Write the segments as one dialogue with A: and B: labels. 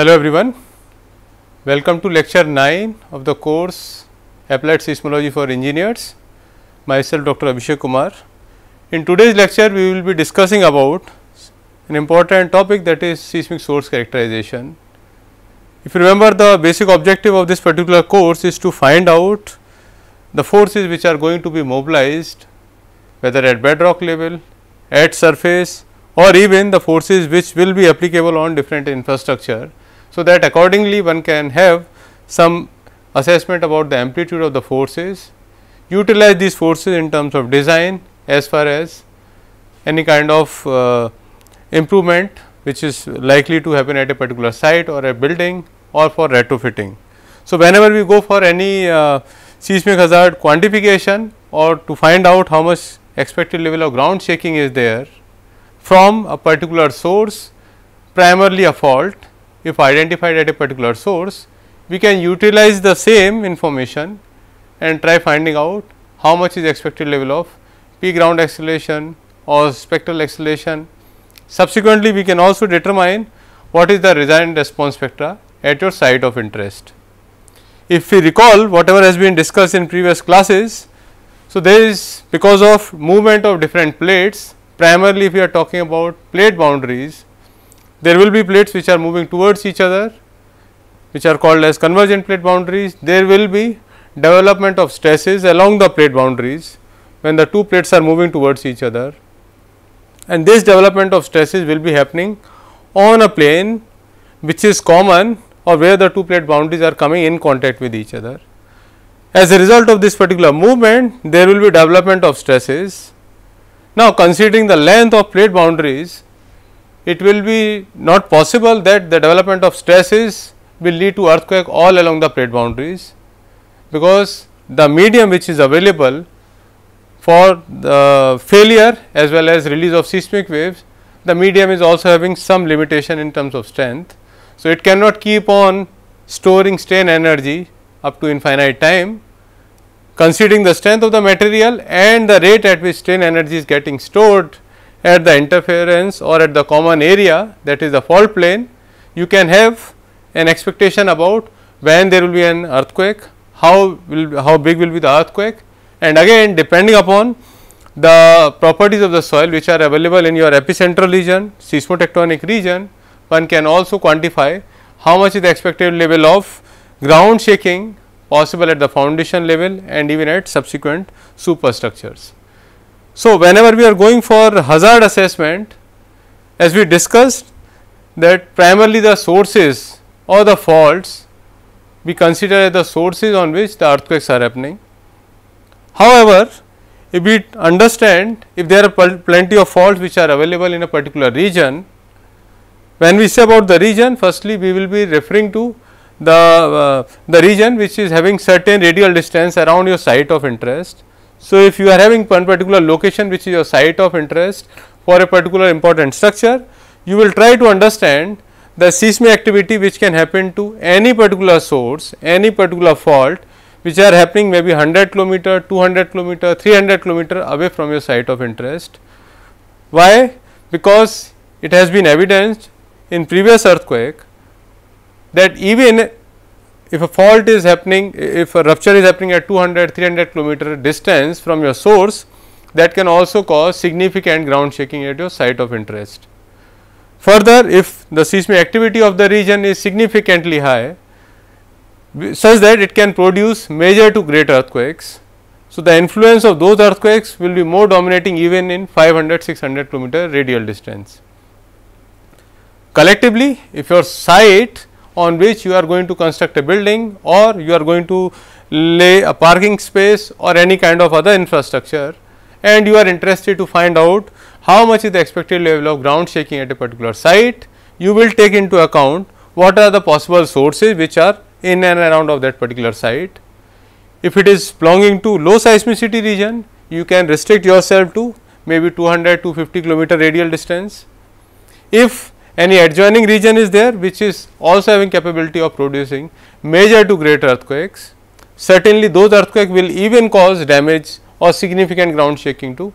A: Hello everyone, welcome to lecture 9 of the course Applied Seismology for Engineers, myself Dr. Abhishek Kumar. In today's lecture, we will be discussing about an important topic that is seismic source characterization. If you remember the basic objective of this particular course is to find out the forces which are going to be mobilized whether at bedrock level, at surface or even the forces which will be applicable on different infrastructure. So, that accordingly one can have some assessment about the amplitude of the forces, utilize these forces in terms of design as far as any kind of uh, improvement which is likely to happen at a particular site or a building or for retrofitting. So, whenever we go for any uh, seismic hazard quantification or to find out how much expected level of ground shaking is there from a particular source primarily a fault if identified at a particular source we can utilize the same information and try finding out how much is expected level of peak ground acceleration or spectral acceleration. Subsequently, we can also determine what is the resultant response spectra at your site of interest. If we recall whatever has been discussed in previous classes, so, there is because of movement of different plates primarily if we are talking about plate boundaries, there will be plates which are moving towards each other which are called as convergent plate boundaries. There will be development of stresses along the plate boundaries when the two plates are moving towards each other and this development of stresses will be happening on a plane which is common or where the two plate boundaries are coming in contact with each other. As a result of this particular movement, there will be development of stresses. Now, considering the length of plate boundaries, it will be not possible that the development of stresses will lead to earthquake all along the plate boundaries, because the medium which is available for the failure as well as release of seismic waves, the medium is also having some limitation in terms of strength. So, it cannot keep on storing strain energy up to infinite time considering the strength of the material and the rate at which strain energy is getting stored at the interference or at the common area that is the fault plane, you can have an expectation about when there will be an earthquake, how will how big will be the earthquake and again depending upon the properties of the soil which are available in your epicentral region, seismotectonic region, one can also quantify how much is the expected level of ground shaking possible at the foundation level and even at subsequent superstructures. So, whenever we are going for hazard assessment as we discussed that primarily the sources or the faults we consider the sources on which the earthquakes are happening. However, if we understand if there are plenty of faults which are available in a particular region, when we say about the region firstly we will be referring to the, uh, the region which is having certain radial distance around your site of interest. So, if you are having one particular location which is your site of interest for a particular important structure, you will try to understand the seismic activity which can happen to any particular source, any particular fault which are happening maybe 100 kilometer, 200 kilometer, 300 kilometer away from your site of interest. Why? Because it has been evidenced in previous earthquake that even if a fault is happening, if a rupture is happening at 200, 300 kilometer distance from your source, that can also cause significant ground shaking at your site of interest. Further, if the seismic activity of the region is significantly high, such that it can produce major to great earthquakes. So, the influence of those earthquakes will be more dominating even in 500, 600 kilometer radial distance. Collectively, if your site on which you are going to construct a building or you are going to lay a parking space or any kind of other infrastructure and you are interested to find out how much is the expected level of ground shaking at a particular site, you will take into account what are the possible sources which are in and around of that particular site. If it is belonging to low seismicity region, you can restrict yourself to maybe 200 to 50 kilometer radial distance. If any adjoining region is there which is also having capability of producing major to great earthquakes. Certainly, those earthquakes will even cause damage or significant ground shaking to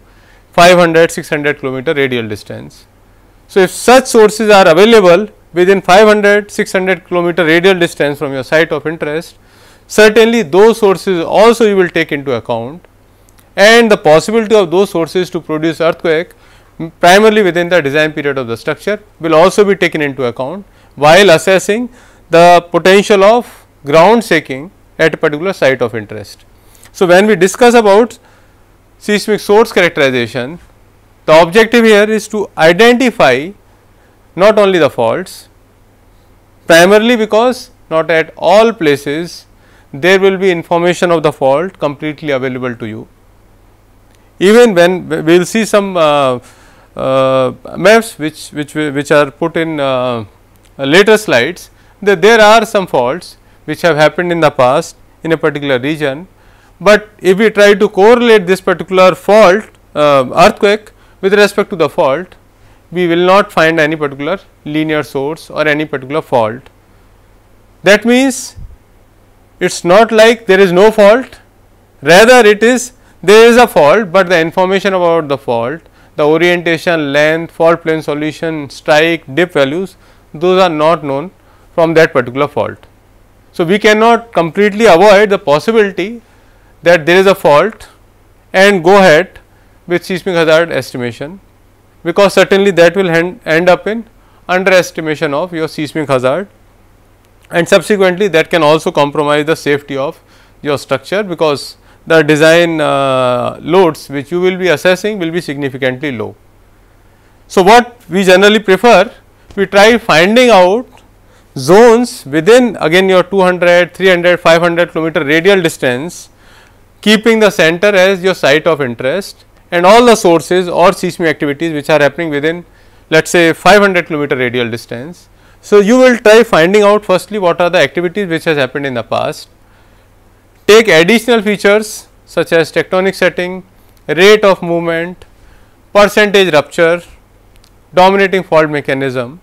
A: 500, 600 kilometer radial distance. So, if such sources are available, within 500 600 kilometer radial distance from your site of interest certainly those sources also you will take into account and the possibility of those sources to produce earthquake primarily within the design period of the structure will also be taken into account while assessing the potential of ground shaking at a particular site of interest. So, when we discuss about seismic source characterization, the objective here is to identify not only the faults, primarily because not at all places there will be information of the fault completely available to you. Even when we will see some uh, maps which, which, which are put in uh, later slides, that there are some faults which have happened in the past in a particular region, but if we try to correlate this particular fault uh, earthquake with respect to the fault, we will not find any particular linear source or any particular fault. That means, it is not like there is no fault, rather it is there is a fault, but the information about the fault, the orientation, length, fault plane solution, strike, dip values, those are not known from that particular fault. So, we cannot completely avoid the possibility that there is a fault and go ahead with seismic hazard estimation, because certainly that will end, up in underestimation of your seismic hazard and subsequently that can also compromise the safety of your structure, because the design uh, loads which you will be assessing will be significantly low. So, what we generally prefer we try finding out zones within again your 200, 300, 500 kilometer radial distance keeping the center as your site of interest and all the sources or seismic activities which are happening within let us say 500 kilometer radial distance. So, you will try finding out firstly what are the activities which has happened in the past, take additional features such as tectonic setting, rate of movement, percentage rupture, dominating fault mechanism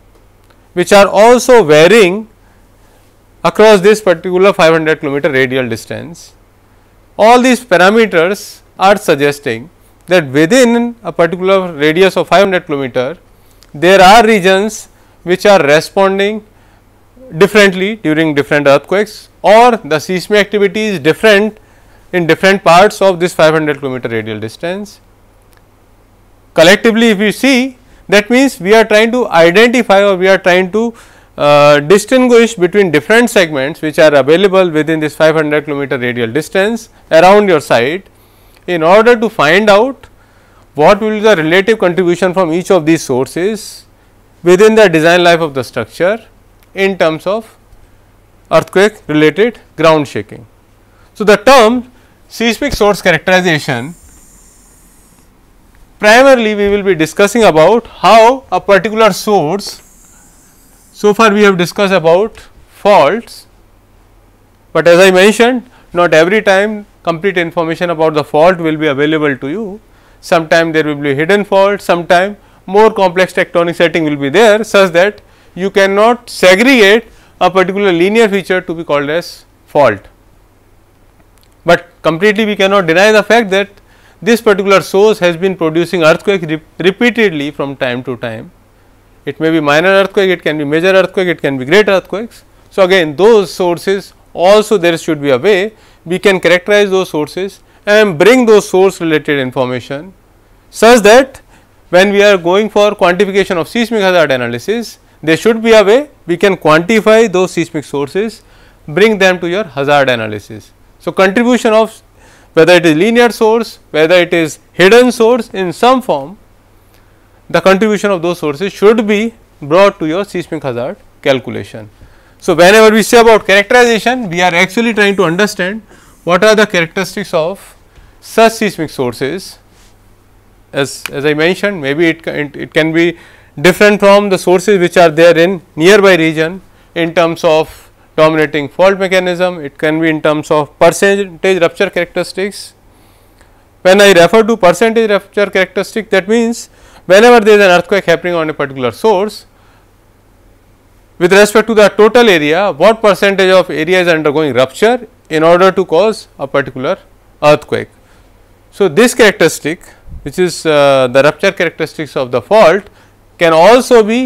A: which are also varying across this particular 500 kilometer radial distance. All these parameters are suggesting that within a particular radius of 500 kilometer, there are regions which are responding differently during different earthquakes or the seismic activity is different in different parts of this 500 kilometer radial distance. Collectively if we see that means, we are trying to identify or we are trying to uh, distinguish between different segments which are available within this 500 kilometer radial distance around your site in order to find out what will be the relative contribution from each of these sources within the design life of the structure in terms of earthquake related ground shaking. So, the term seismic source characterization primarily we will be discussing about how a particular source. So far we have discussed about faults, but as I mentioned not every time complete information about the fault will be available to you. Sometime there will be hidden fault, sometime more complex tectonic setting will be there such that you cannot segregate a particular linear feature to be called as fault. But completely we cannot deny the fact that this particular source has been producing earthquake re repeatedly from time to time. It may be minor earthquake, it can be major earthquake, it can be great earthquakes. So, again those sources also there should be a way we can characterize those sources and bring those source related information such that when we are going for quantification of seismic hazard analysis, there should be a way we can quantify those seismic sources, bring them to your hazard analysis. So, contribution of whether it is linear source, whether it is hidden source in some form, the contribution of those sources should be brought to your seismic hazard calculation. So, whenever we say about characterization, we are actually trying to understand what are the characteristics of such seismic sources. As, as I mentioned, maybe it, it, it can be different from the sources which are there in nearby region in terms of dominating fault mechanism, it can be in terms of percentage rupture characteristics. When I refer to percentage rupture characteristic that means, whenever there is an earthquake happening on a particular source, with respect to the total area, what percentage of area is undergoing rupture in order to cause a particular earthquake. So, this characteristic which is uh, the rupture characteristics of the fault can also be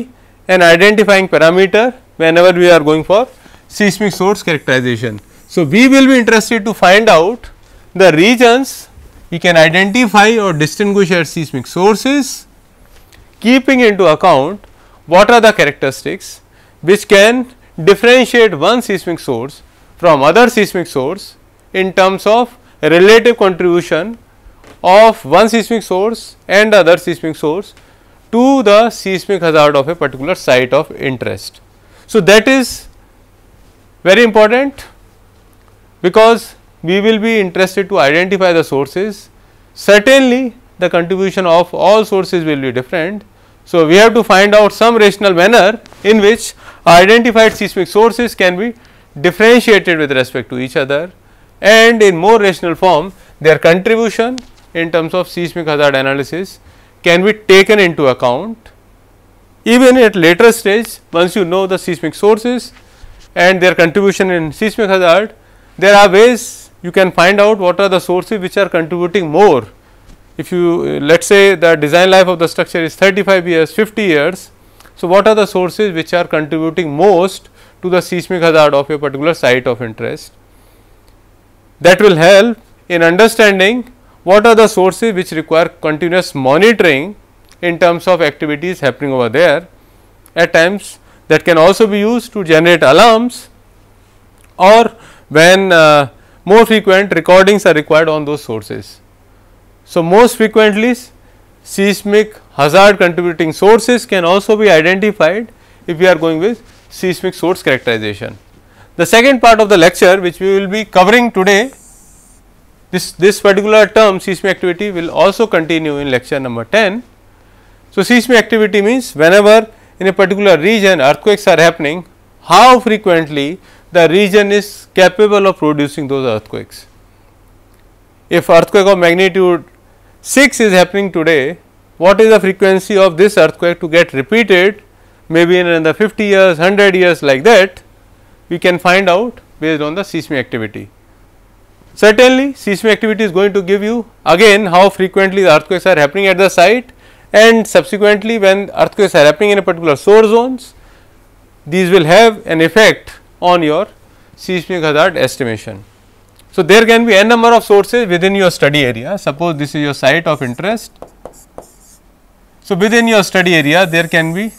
A: an identifying parameter whenever we are going for seismic source characterization. So, we will be interested to find out the regions we can identify or distinguish as seismic sources keeping into account what are the characteristics which can differentiate one seismic source from other seismic source in terms of relative contribution of one seismic source and other seismic source to the seismic hazard of a particular site of interest. So, that is very important because we will be interested to identify the sources. Certainly, the contribution of all sources will be different. So, we have to find out some rational manner in which identified seismic sources can be differentiated with respect to each other and in more rational form their contribution in terms of seismic hazard analysis can be taken into account even at later stage. Once you know the seismic sources and their contribution in seismic hazard there are ways you can find out what are the sources which are contributing more. If you let us say the design life of the structure is 35 years 50 years so what are the sources which are contributing most to the seismic hazard of a particular site of interest? That will help in understanding what are the sources which require continuous monitoring in terms of activities happening over there. At times that can also be used to generate alarms or when uh, more frequent recordings are required on those sources. So, most frequently seismic hazard contributing sources can also be identified if we are going with seismic source characterization. The second part of the lecture which we will be covering today this, this particular term seismic activity will also continue in lecture number 10. So, seismic activity means whenever in a particular region earthquakes are happening, how frequently the region is capable of producing those earthquakes. If earthquake of magnitude 6 is happening today, what is the frequency of this earthquake to get repeated maybe in another 50 years, 100 years like that, we can find out based on the seismic activity. Certainly, seismic activity is going to give you again how frequently the earthquakes are happening at the site and subsequently when earthquakes are happening in a particular source zones, these will have an effect on your seismic hazard estimation. So, there can be n number of sources within your study area. Suppose this is your site of interest. So, within your study area there can be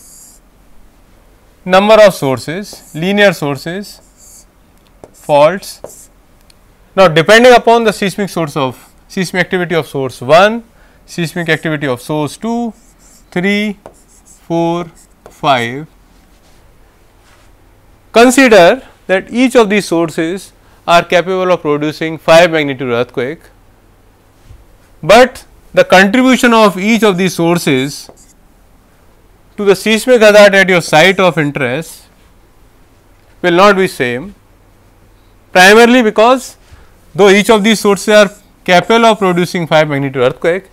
A: number of sources, linear sources, faults, now, depending upon the seismic source of seismic activity of source 1, seismic activity of source 2, 3, 4, 5, consider that each of these sources are capable of producing 5 magnitude earthquake, but the contribution of each of these sources to the seismic hazard at your site of interest will not be same primarily because though each of these sources are capable of producing 5 magnitude earthquake,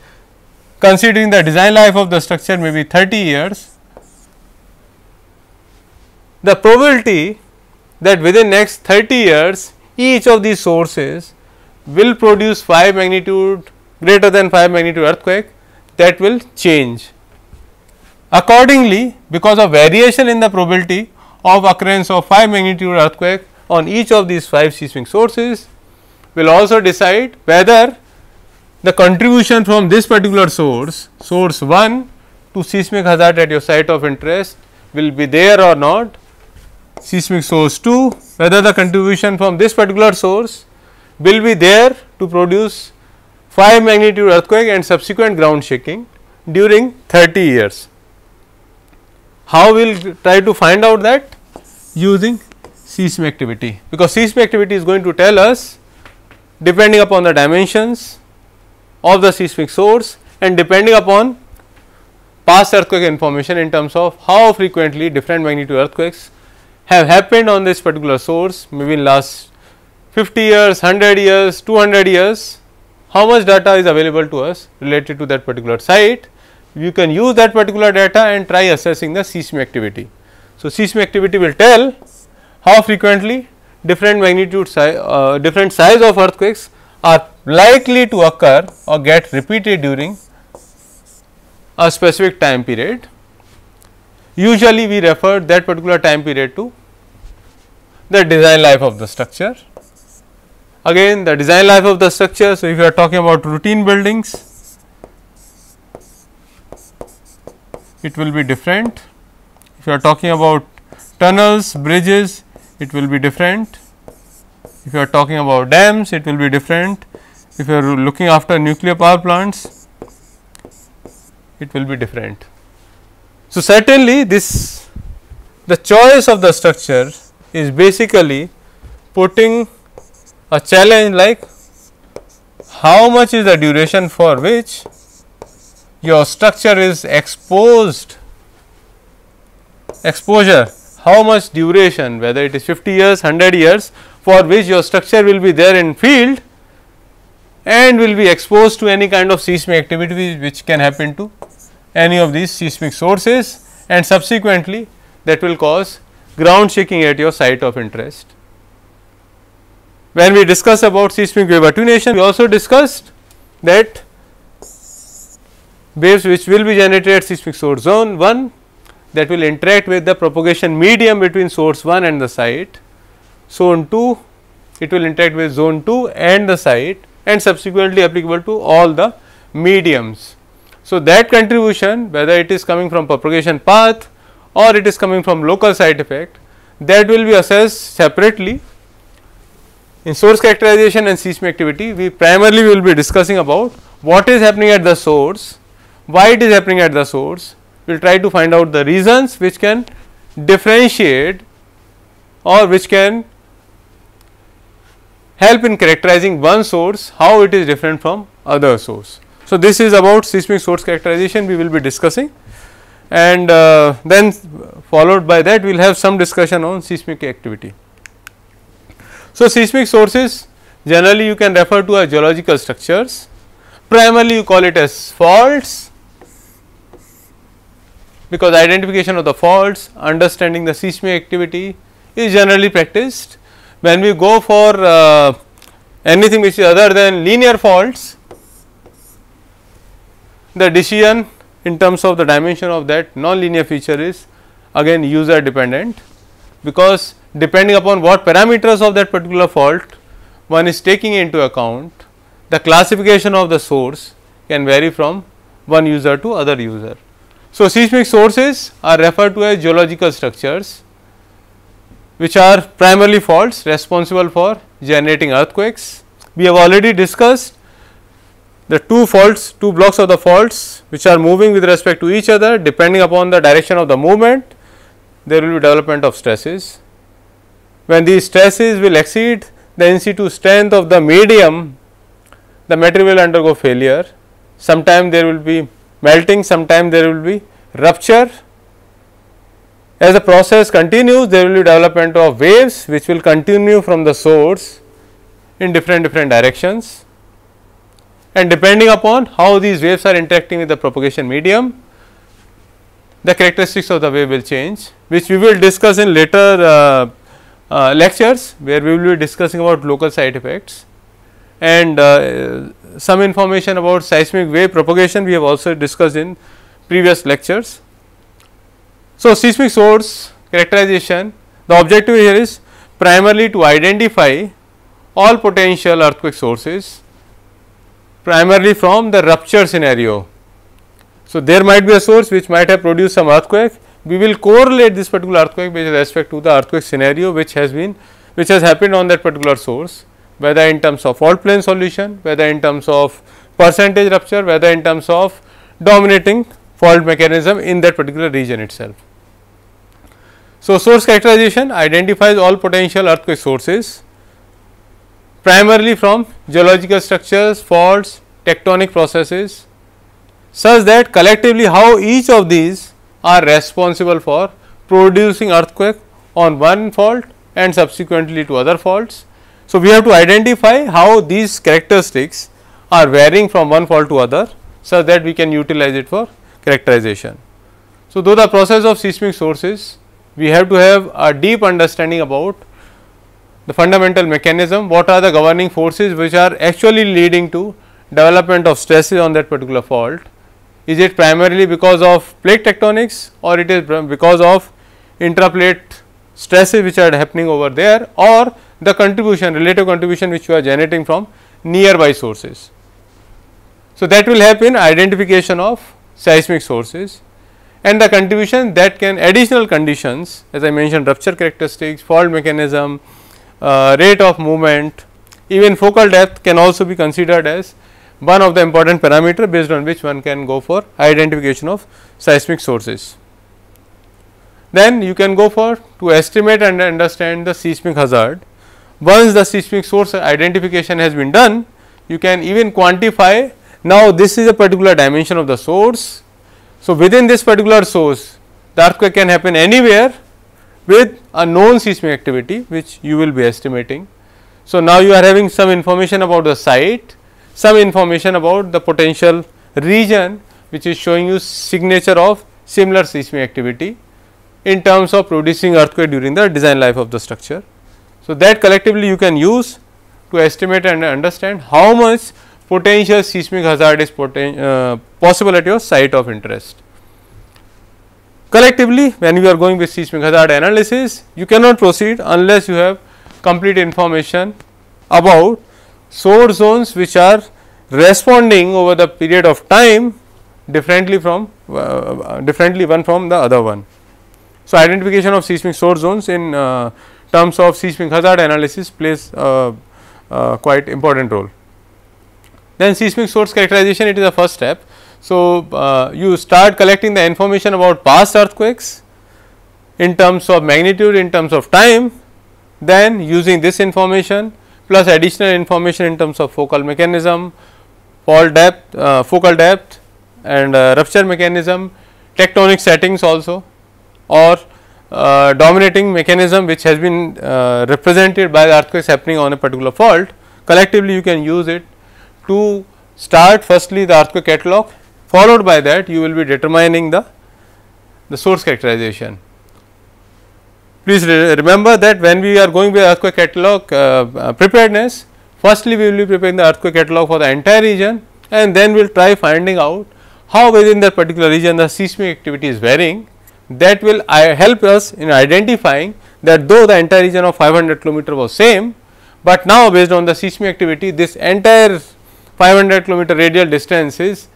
A: considering the design life of the structure may be 30 years, the probability that within next 30 years each of these sources will produce 5 magnitude greater than 5 magnitude earthquake that will change. Accordingly, because of variation in the probability of occurrence of 5 magnitude earthquake on each of these 5 seismic sources, will also decide whether the contribution from this particular source, source 1 to seismic hazard at your site of interest will be there or not, seismic source 2, whether the contribution from this particular source will be there to produce 5 magnitude earthquake and subsequent ground shaking during 30 years. How we will try to find out that? Using seismic activity, because seismic activity is going to tell us depending upon the dimensions of the seismic source and depending upon past earthquake information in terms of how frequently different magnitude earthquakes have happened on this particular source maybe in last 50 years, 100 years, 200 years, how much data is available to us related to that particular site. You can use that particular data and try assessing the seismic activity. So, seismic activity will tell how frequently different magnitude size, uh, different size of earthquakes are likely to occur or get repeated during a specific time period. usually we refer that particular time period to the design life of the structure. Again the design life of the structure. So, if you are talking about routine buildings, it will be different. If you are talking about tunnels, bridges, it will be different. If you are talking about dams, it will be different. If you are looking after nuclear power plants, it will be different. So, certainly this the choice of the structure is basically putting a challenge like how much is the duration for which your structure is exposed exposure how much duration whether it is 50 years 100 years for which your structure will be there in field and will be exposed to any kind of seismic activity which can happen to any of these seismic sources and subsequently that will cause ground shaking at your site of interest. When we discuss about seismic wave attenuation, we also discussed that waves which will be generated at seismic source zone 1 that will interact with the propagation medium between source 1 and the site. Zone 2 it will interact with zone 2 and the site and subsequently applicable to all the mediums. So, that contribution whether it is coming from propagation path or it is coming from local site effect that will be assessed separately in source characterization and seismic activity we primarily will be discussing about what is happening at the source, why it is happening at the source, we will try to find out the reasons which can differentiate or which can help in characterizing one source how it is different from other source. So, this is about seismic source characterization we will be discussing and uh, then followed by that we will have some discussion on seismic activity. So, seismic sources generally you can refer to as geological structures primarily you call it as faults because identification of the faults understanding the seismic activity is generally practiced. When we go for uh, anything which is other than linear faults the decision in terms of the dimension of that non-linear feature is again user dependent because depending upon what parameters of that particular fault one is taking into account the classification of the source can vary from one user to other user. So, seismic sources are referred to as geological structures which are primarily faults responsible for generating earthquakes. We have already discussed the two faults, two blocks of the faults which are moving with respect to each other depending upon the direction of the movement, there will be development of stresses. When these stresses will exceed the in situ strength of the medium, the material will undergo failure. Sometime there will be melting, sometime there will be rupture. As the process continues, there will be development of waves which will continue from the source in different different directions and depending upon how these waves are interacting with the propagation medium, the characteristics of the wave will change which we will discuss in later uh, uh, lectures where we will be discussing about local site effects and uh, some information about seismic wave propagation we have also discussed in previous lectures. So, seismic source characterization the objective here is primarily to identify all potential earthquake sources primarily from the rupture scenario. So, there might be a source which might have produced some earthquake. We will correlate this particular earthquake with respect to the earthquake scenario which has been which has happened on that particular source whether in terms of fault plane solution, whether in terms of percentage rupture, whether in terms of dominating fault mechanism in that particular region itself. So, source characterization identifies all potential earthquake sources primarily from geological structures, faults, tectonic processes such that collectively how each of these are responsible for producing earthquake on one fault and subsequently to other faults. So, we have to identify how these characteristics are varying from one fault to other so that we can utilize it for characterization. So, though the process of seismic sources we have to have a deep understanding about the fundamental mechanism, what are the governing forces which are actually leading to development of stresses on that particular fault Is it primarily because of plate tectonics or it is because of intraplate stresses which are happening over there or the contribution relative contribution which you are generating from nearby sources. So, that will help in identification of seismic sources and the contribution that can additional conditions as I mentioned rupture characteristics, fault mechanism, uh, rate of movement, even focal depth can also be considered as one of the important parameter based on which one can go for identification of seismic sources. Then you can go for to estimate and understand the seismic hazard. Once the seismic source identification has been done, you can even quantify now this is a particular dimension of the source. So, within this particular source the earthquake can happen anywhere with a known seismic activity which you will be estimating. So, now you are having some information about the site some information about the potential region which is showing you signature of similar seismic activity in terms of producing earthquake during the design life of the structure. So, that collectively you can use to estimate and understand how much potential seismic hazard is uh, possible at your site of interest. Collectively when you are going with seismic hazard analysis you cannot proceed unless you have complete information about source zones which are responding over the period of time differently from uh, differently one from the other one. So, identification of seismic source zones in uh, terms of seismic hazard analysis plays uh, quite important role. Then seismic source characterization it is the first step. So, uh, you start collecting the information about past earthquakes in terms of magnitude in terms of time then using this information plus additional information in terms of focal mechanism, fault depth, uh, focal depth and uh, rupture mechanism, tectonic settings also or uh, dominating mechanism which has been uh, represented by the earthquakes happening on a particular fault. Collectively you can use it to start firstly the earthquake catalog followed by that you will be determining the, the source characterization. Please re remember that when we are going with earthquake catalog uh, uh, preparedness, firstly we will be preparing the earthquake catalog for the entire region and then we will try finding out how within that particular region the seismic activity is varying. That will uh, help us in identifying that though the entire region of 500 kilometer was same, but now based on the seismic activity this entire 500 kilometer radial distance is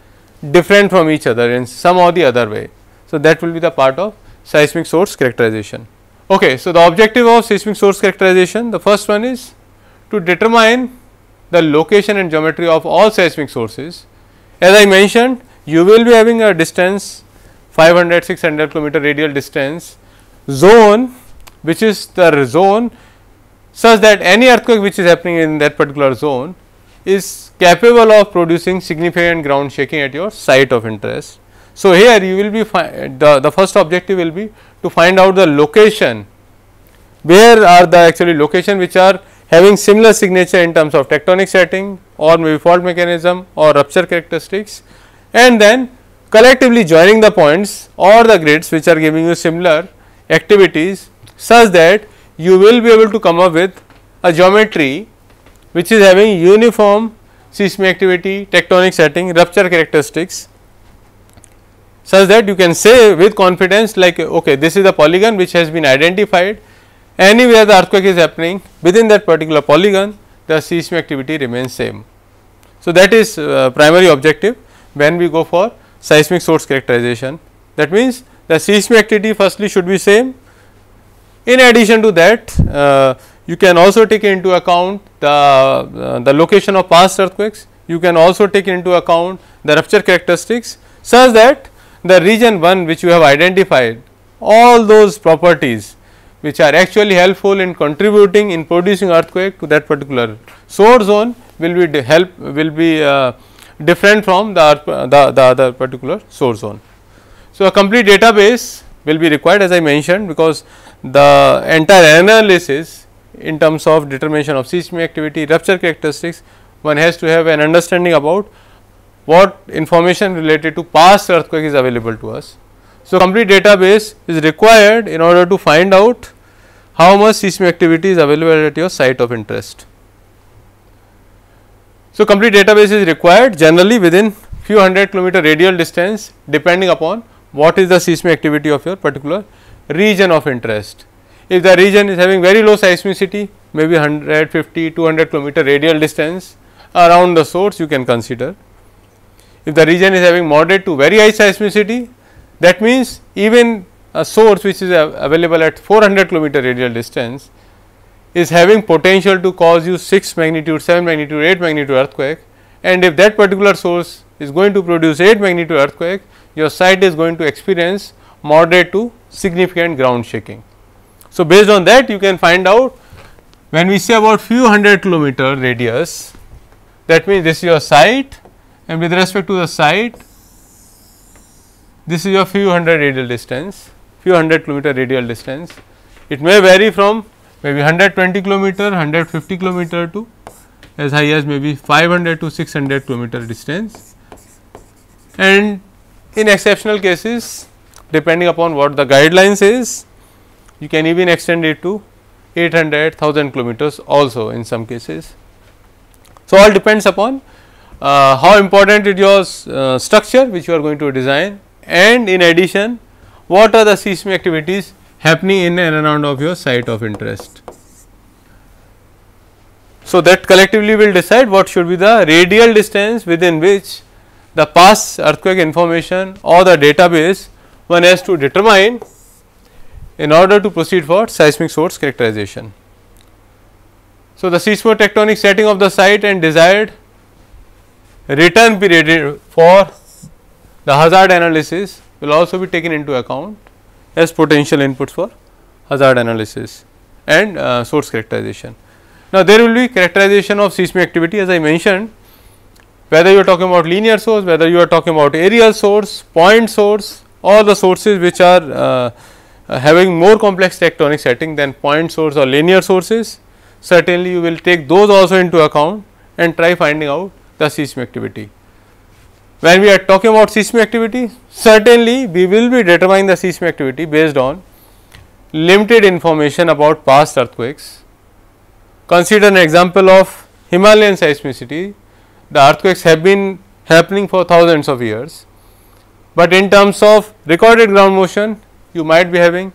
A: different from each other in some or the other way. So, that will be the part of seismic source characterization. Okay, so the objective of seismic source characterization, the first one is to determine the location and geometry of all seismic sources. As I mentioned, you will be having a distance 500, 600 kilometer radial distance zone, which is the zone such that any earthquake which is happening in that particular zone is capable of producing significant ground shaking at your site of interest. So, here you will be the, the first objective will be to find out the location, where are the actually location which are having similar signature in terms of tectonic setting or maybe fault mechanism or rupture characteristics and then collectively joining the points or the grids which are giving you similar activities such that you will be able to come up with a geometry which is having uniform seismic activity, tectonic setting, rupture characteristics such that you can say with confidence like okay this is the polygon which has been identified anywhere the earthquake is happening within that particular polygon the seismic activity remains same. So, that is uh, primary objective when we go for seismic source characterization that means the seismic activity firstly should be same. In addition to that uh, you can also take into account the, uh, the location of past earthquakes, you can also take into account the rupture characteristics such that the region 1 which you have identified all those properties which are actually helpful in contributing in producing earthquake to that particular source zone will be help will be uh, different from the, the, the other particular source zone. So, a complete database will be required as I mentioned because the entire analysis in terms of determination of seismic activity, rupture characteristics, one has to have an understanding about what information related to past earthquake is available to us. So, complete database is required in order to find out how much seismic activity is available at your site of interest. So, complete database is required generally within few hundred kilometer radial distance depending upon what is the seismic activity of your particular region of interest. If the region is having very low seismicity maybe 150 200 kilometer radial distance around the source you can consider. If the region is having moderate to very high seismicity that means even a source which is available at 400 kilometer radial distance is having potential to cause you 6 magnitude, 7 magnitude, 8 magnitude earthquake and if that particular source is going to produce 8 magnitude earthquake, your site is going to experience moderate to significant ground shaking. So, based on that you can find out when we say about few hundred kilometer radius that means this is your site and with respect to the site this is your few hundred radial distance few hundred kilometer radial distance. It may vary from maybe 120 kilometer, 150 kilometer to as high as maybe 500 to 600 kilometer distance. And in exceptional cases depending upon what the guidelines is, you can even extend it to 800 1000 kilometers also in some cases. So, all depends upon uh, how important is your uh, structure which you are going to design and in addition what are the seismic activities happening in and around of your site of interest. So, that collectively will decide what should be the radial distance within which the past earthquake information or the database one has to determine in order to proceed for seismic source characterization. So, the seismotectonic setting of the site and desired return period for the hazard analysis will also be taken into account as potential inputs for hazard analysis and uh, source characterization. Now, there will be characterization of seismic activity as I mentioned whether you are talking about linear source, whether you are talking about areal source, point source or the sources which are uh, uh, having more complex tectonic setting than point source or linear sources, certainly you will take those also into account and try finding out the seismic activity. When we are talking about seismic activity, certainly we will be determining the seismic activity based on limited information about past earthquakes. Consider an example of Himalayan seismicity, the earthquakes have been happening for thousands of years, but in terms of recorded ground motion, you might be having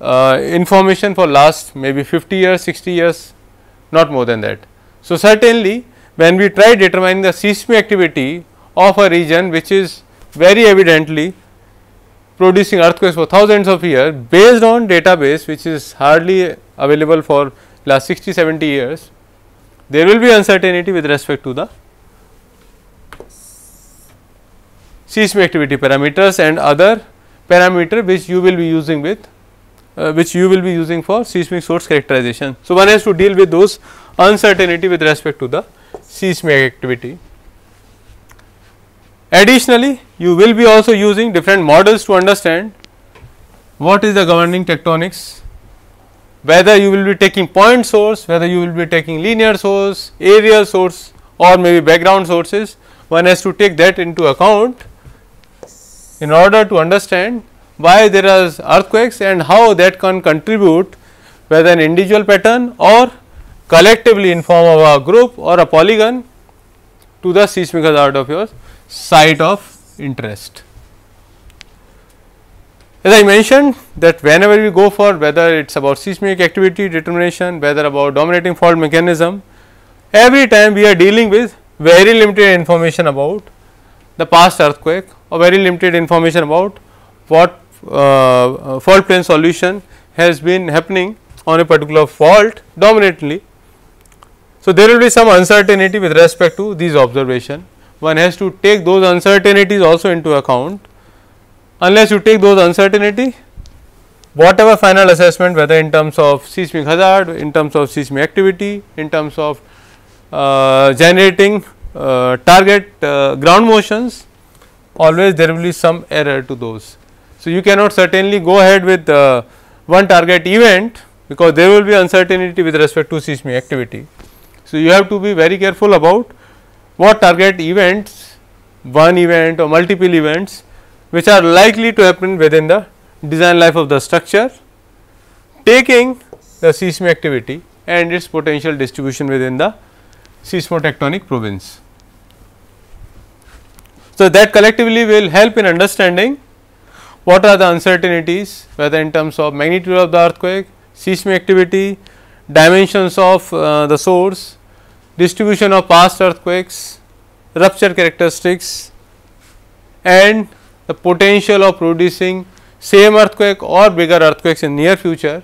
A: uh, information for last maybe 50 years, 60 years, not more than that. So, certainly when we try determining the seismic activity of a region which is very evidently producing earthquakes for thousands of years based on database which is hardly available for last 60 70 years there will be uncertainty with respect to the seismic activity parameters and other parameter which you will be using with uh, which you will be using for seismic source characterization. So, one has to deal with those uncertainty with respect to the seismic activity. Additionally, you will be also using different models to understand what is the governing tectonics, whether you will be taking point source, whether you will be taking linear source, areal source or maybe background sources, one has to take that into account in order to understand why there are earthquakes and how that can contribute whether an individual pattern or collectively in form of a group or a polygon to the seismic hazard of yours site of interest. As I mentioned that whenever we go for whether it is about seismic activity determination, whether about dominating fault mechanism, every time we are dealing with very limited information about the past earthquake or very limited information about what uh, fault plane solution has been happening on a particular fault dominantly. So, there will be some uncertainty with respect to these observation one has to take those uncertainties also into account. Unless you take those uncertainty, whatever final assessment whether in terms of seismic hazard, in terms of seismic activity, in terms of uh, generating uh, target uh, ground motions, always there will be some error to those. So, you cannot certainly go ahead with uh, one target event because there will be uncertainty with respect to seismic activity. So, you have to be very careful about what target events, one event or multiple events which are likely to happen within the design life of the structure, taking the seismic activity and its potential distribution within the seismotectonic province. So, that collectively will help in understanding what are the uncertainties whether in terms of magnitude of the earthquake, seismic activity, dimensions of uh, the source, distribution of past earthquakes, rupture characteristics and the potential of producing same earthquake or bigger earthquakes in near future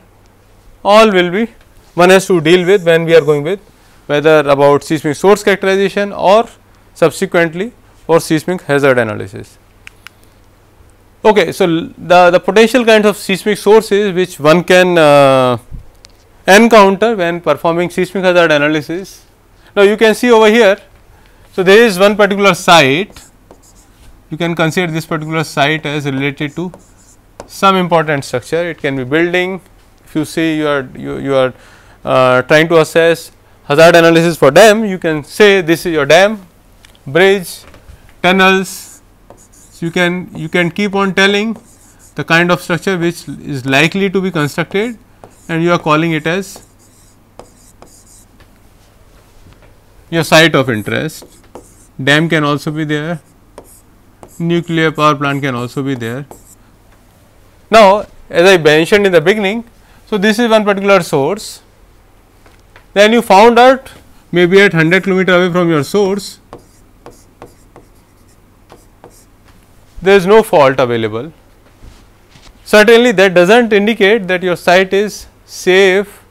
A: all will be one has to deal with when we are going with whether about seismic source characterization or subsequently for seismic hazard analysis. Okay, so, the, the potential kinds of seismic sources which one can uh, encounter when performing seismic hazard analysis. Now, you can see over here. So, there is one particular site. You can consider this particular site as related to some important structure. It can be building. If you see you are you, you are uh, trying to assess hazard analysis for dam you can say this is your dam bridge tunnels. So, you can you can keep on telling the kind of structure which is likely to be constructed and you are calling it as your site of interest. Dam can also be there, nuclear power plant can also be there. Now, as I mentioned in the beginning, so this is one particular source, then you found out maybe at 100 kilometer away from your source there is no fault available. Certainly, that does not indicate that your site is safe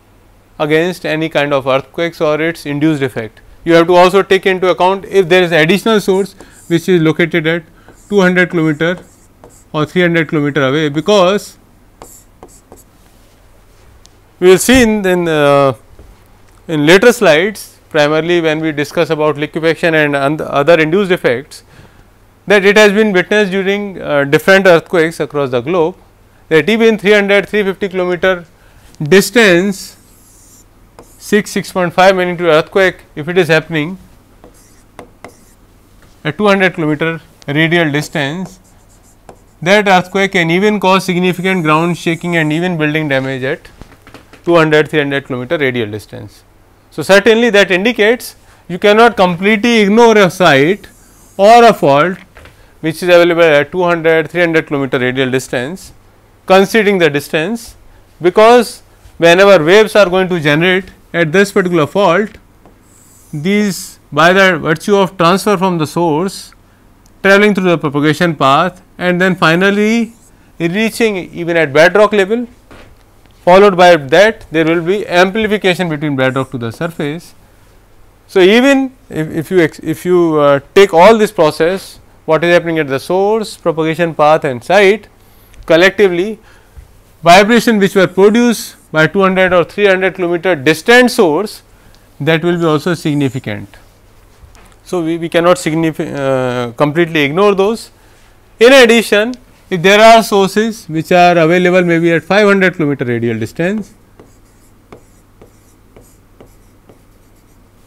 A: against any kind of earthquakes or its induced effect. You have to also take into account if there is additional source which is located at 200 kilometer or 300 kilometer away because we will see in, in, uh, in later slides primarily when we discuss about liquefaction and other induced effects that it has been witnessed during uh, different earthquakes across the globe that even 300 350 kilometer distance 6 6.5 magnitude earthquake if it is happening at 200 kilometer radial distance that earthquake can even cause significant ground shaking and even building damage at 200 300 kilometer radial distance. So, certainly that indicates you cannot completely ignore a site or a fault which is available at 200 300 kilometer radial distance considering the distance because whenever waves are going to generate at this particular fault these by the virtue of transfer from the source traveling through the propagation path and then finally reaching even at bedrock level followed by that there will be amplification between bedrock to the surface. So, even if, if you if you uh, take all this process what is happening at the source, propagation path and site collectively vibration which were produced by 200 or 300 kilometer distant source that will be also significant. So, we, we cannot uh, completely ignore those. In addition, if there are sources which are available maybe at 500 kilometer radial distance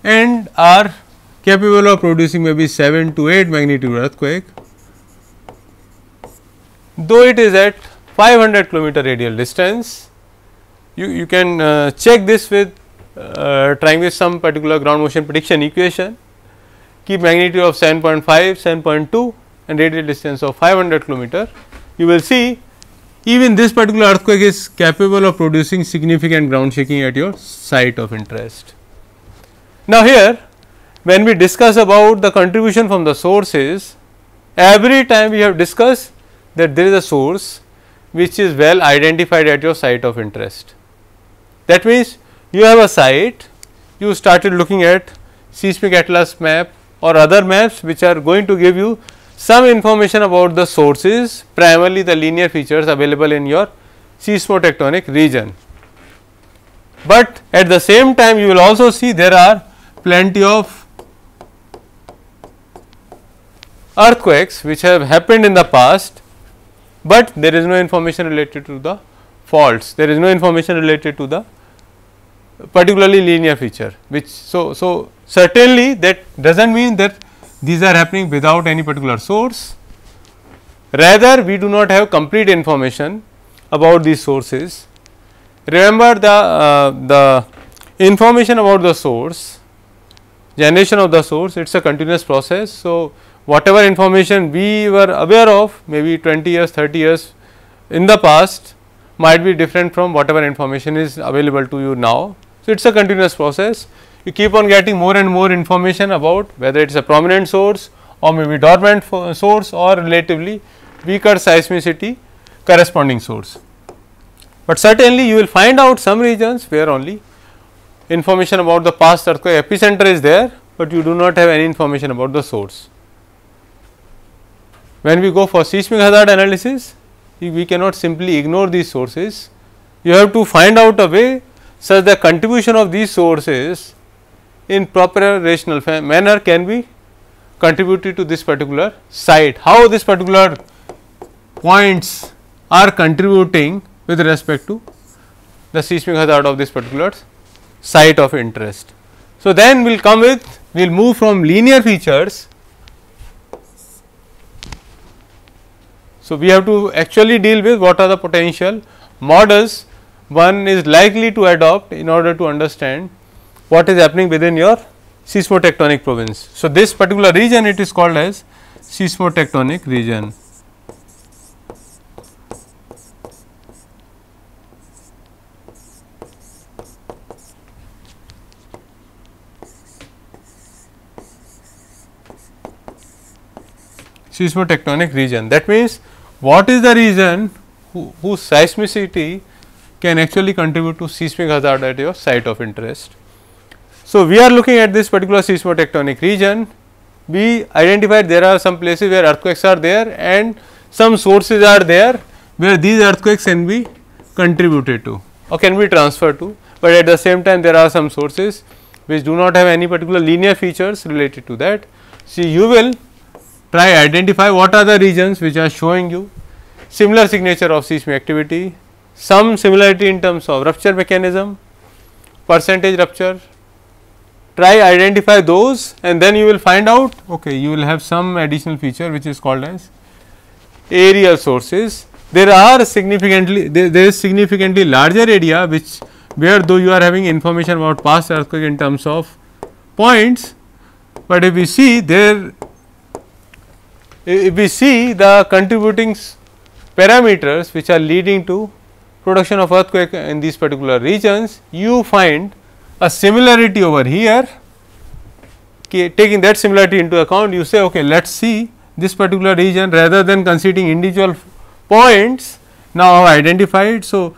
A: and are capable of producing maybe 7 to 8 magnitude earthquake, though it is at 500 kilometer radial distance. You, you can uh, check this with uh, trying with some particular ground motion prediction equation, keep magnitude of 7.5, 7.2 and radial distance of 500 kilometer. You will see even this particular earthquake is capable of producing significant ground shaking at your site of interest. Now, here when we discuss about the contribution from the sources, every time we have discussed that there is a source which is well identified at your site of interest. That means, you have a site, you started looking at seismic atlas map or other maps which are going to give you some information about the sources primarily the linear features available in your seismotectonic region. But at the same time you will also see there are plenty of earthquakes which have happened in the past, but there is no information related to the faults, there is no information related to the particularly linear feature which so so certainly that does not mean that these are happening without any particular source. Rather we do not have complete information about these sources. Remember the uh, the information about the source generation of the source it is a continuous process. So whatever information we were aware of maybe 20 years 30 years in the past might be different from whatever information is available to you now. So, it is a continuous process you keep on getting more and more information about whether it is a prominent source or maybe dormant source or relatively weaker seismicity corresponding source. But certainly you will find out some regions where only information about the past earthquake epicenter is there, but you do not have any information about the source. When we go for seismic hazard analysis, we cannot simply ignore these sources. You have to find out a way such the contribution of these sources in proper rational manner can be contributed to this particular site. How this particular points are contributing with respect to the seismic hazard of this particular site of interest. So, then we will come with we will move from linear features. So, we have to actually deal with what are the potential models one is likely to adopt in order to understand what is happening within your seismotectonic province. So, this particular region it is called as seismotectonic region. seismotectonic region. That means, what is the region who, whose seismicity can actually contribute to seismic hazard at your site of interest. So, we are looking at this particular seismotectonic region. We identified there are some places where earthquakes are there and some sources are there where these earthquakes can be contributed to or can be transferred to, but at the same time there are some sources which do not have any particular linear features related to that. See, you will try identify what are the regions which are showing you similar signature of seismic activity, some similarity in terms of rupture mechanism, percentage rupture, try identify those and then you will find out okay you will have some additional feature which is called as areal sources. There are significantly there, there is significantly larger area which where though you are having information about past earthquake in terms of points but if we see there if we see the contributing parameters which are leading to production of earthquake in these particular regions you find a similarity over here taking that similarity into account you say okay let us see this particular region rather than considering individual points now identified. So,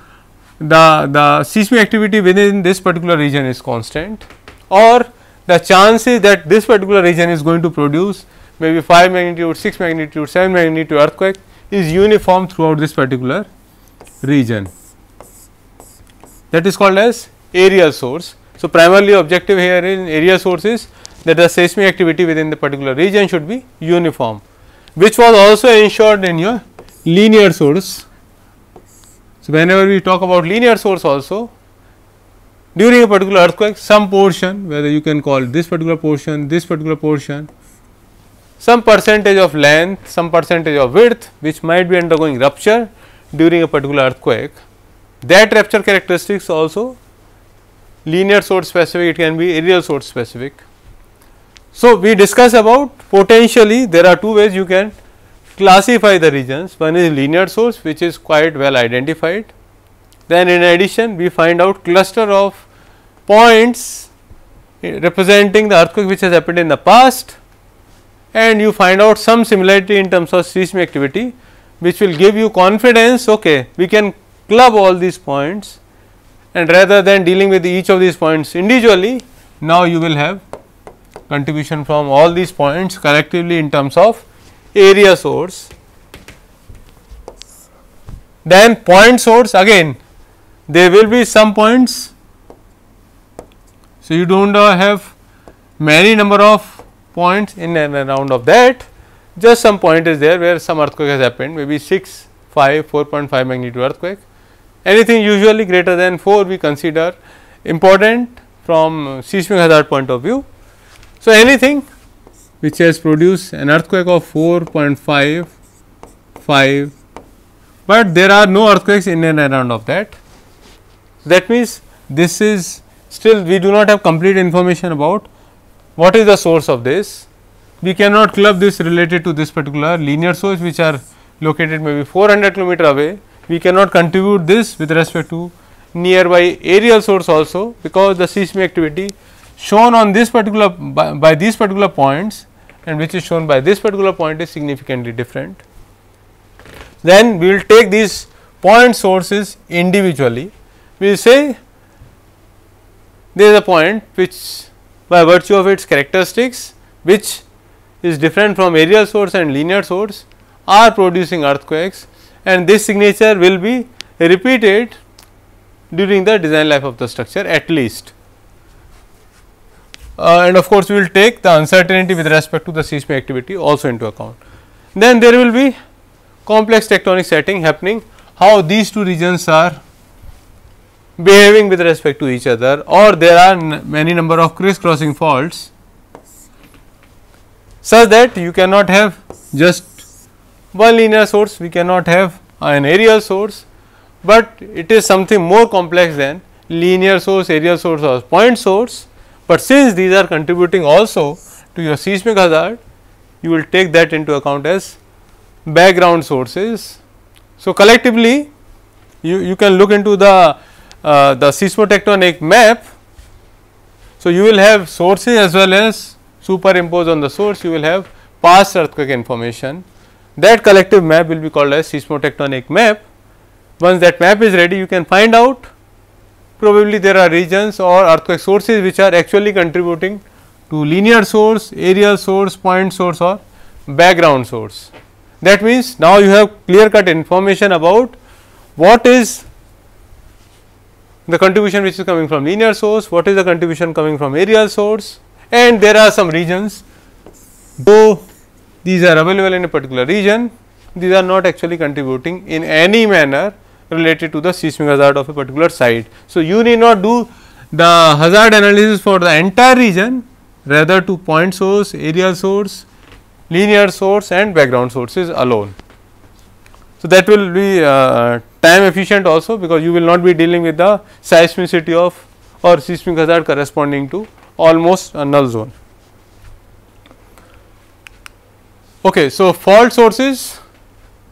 A: the, the seismic activity within this particular region is constant or the chances that this particular region is going to produce maybe 5 magnitude, 6 magnitude, 7 magnitude earthquake is uniform throughout this particular region that is called as area source. So, primarily objective here in area source is that the seismic activity within the particular region should be uniform, which was also ensured in your linear source. So, whenever we talk about linear source also during a particular earthquake some portion whether you can call this particular portion, this particular portion, some percentage of length, some percentage of width which might be undergoing rupture during a particular earthquake that rupture characteristics also linear source specific, it can be areal source specific. So, we discuss about potentially there are two ways you can classify the regions. One is linear source which is quite well identified. Then in addition we find out cluster of points representing the earthquake which has happened in the past and you find out some similarity in terms of seismic activity which will give you confidence okay we can club all these points and rather than dealing with each of these points individually, now you will have contribution from all these points collectively in terms of area source. Then point source again there will be some points. So, you do not have many number of points in and around of that just some point is there where some earthquake has happened maybe 6, 5, 4.5 magnitude earthquake anything usually greater than 4 we consider important from seismic hazard point of view. So, anything which has produced an earthquake of 4.5 5 but there are no earthquakes in and around of that. That means, this is still we do not have complete information about what is the source of this we cannot club this related to this particular linear source which are located maybe 400 kilometer away. We cannot contribute this with respect to nearby areal source also because the seismic activity shown on this particular by, by these particular points and which is shown by this particular point is significantly different. Then we will take these point sources individually. We will say there is a point which by virtue of its characteristics which is different from areal source and linear source are producing earthquakes and this signature will be repeated during the design life of the structure at least. Uh, and of course, we will take the uncertainty with respect to the seismic activity also into account. Then there will be complex tectonic setting happening how these two regions are behaving with respect to each other or there are many number of crisscrossing faults such that you cannot have just one linear source, we cannot have an areal source, but it is something more complex than linear source, areal source or point source. But since these are contributing also to your seismic hazard, you will take that into account as background sources. So, collectively you, you can look into the uh, the seismotectonic map. So, you will have sources as well as superimpose on the source you will have past earthquake information. That collective map will be called as seismotectonic map. Once that map is ready you can find out probably there are regions or earthquake sources which are actually contributing to linear source, areal source, point source or background source. That means, now you have clear cut information about what is the contribution which is coming from linear source, what is the contribution coming from areal source and there are some regions though these are available in a particular region, these are not actually contributing in any manner related to the seismic hazard of a particular site. So, you need not do the hazard analysis for the entire region rather to point source, areal source, linear source and background sources alone. So, that will be uh, time efficient also because you will not be dealing with the seismicity of or seismic hazard corresponding to almost a null zone. Okay, so fault sources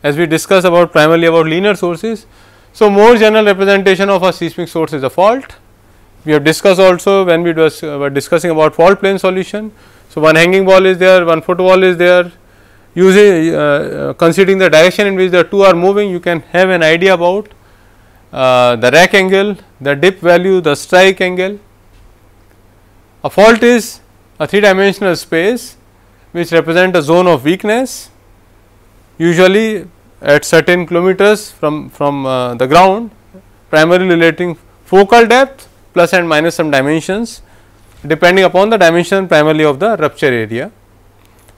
A: as we discuss about primarily about linear sources. So, more general representation of a seismic source is a fault. We have discussed also when we was, uh, were discussing about fault plane solution. So, one hanging wall is there, one foot wall is there. Using uh, uh, considering the direction in which the two are moving, you can have an idea about uh, the rake angle, the dip value, the strike angle. A fault is a three dimensional space which represent a zone of weakness usually at certain kilometers from, from uh, the ground primarily relating focal depth plus and minus some dimensions depending upon the dimension primarily of the rupture area.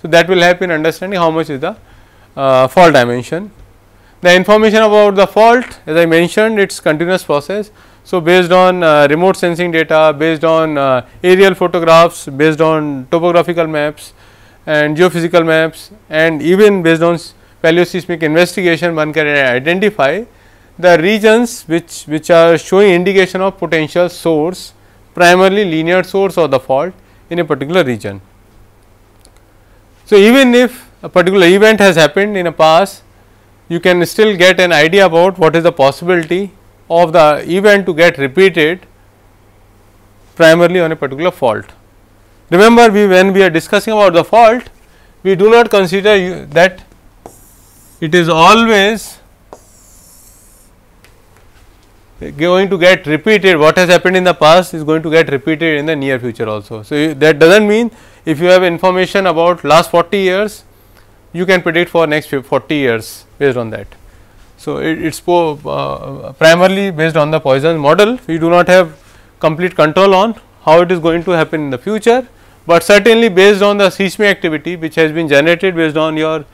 A: So, that will help in understanding how much is the uh, fault dimension. The information about the fault as I mentioned it is continuous process. So, based on uh, remote sensing data, based on uh, aerial photographs, based on topographical maps and geophysical maps and even based on paleoseismic investigation one can identify the regions which, which are showing indication of potential source primarily linear source of the fault in a particular region. So, even if a particular event has happened in a past, you can still get an idea about what is the possibility of the event to get repeated primarily on a particular fault. Remember, we when we are discussing about the fault, we do not consider that it is always going to get repeated what has happened in the past is going to get repeated in the near future also. So, that does not mean if you have information about last 40 years you can predict for next 40 years based on that. So, it is uh, primarily based on the Poisson model we do not have complete control on how it is going to happen in the future, but certainly based on the seismic activity which has been generated based on your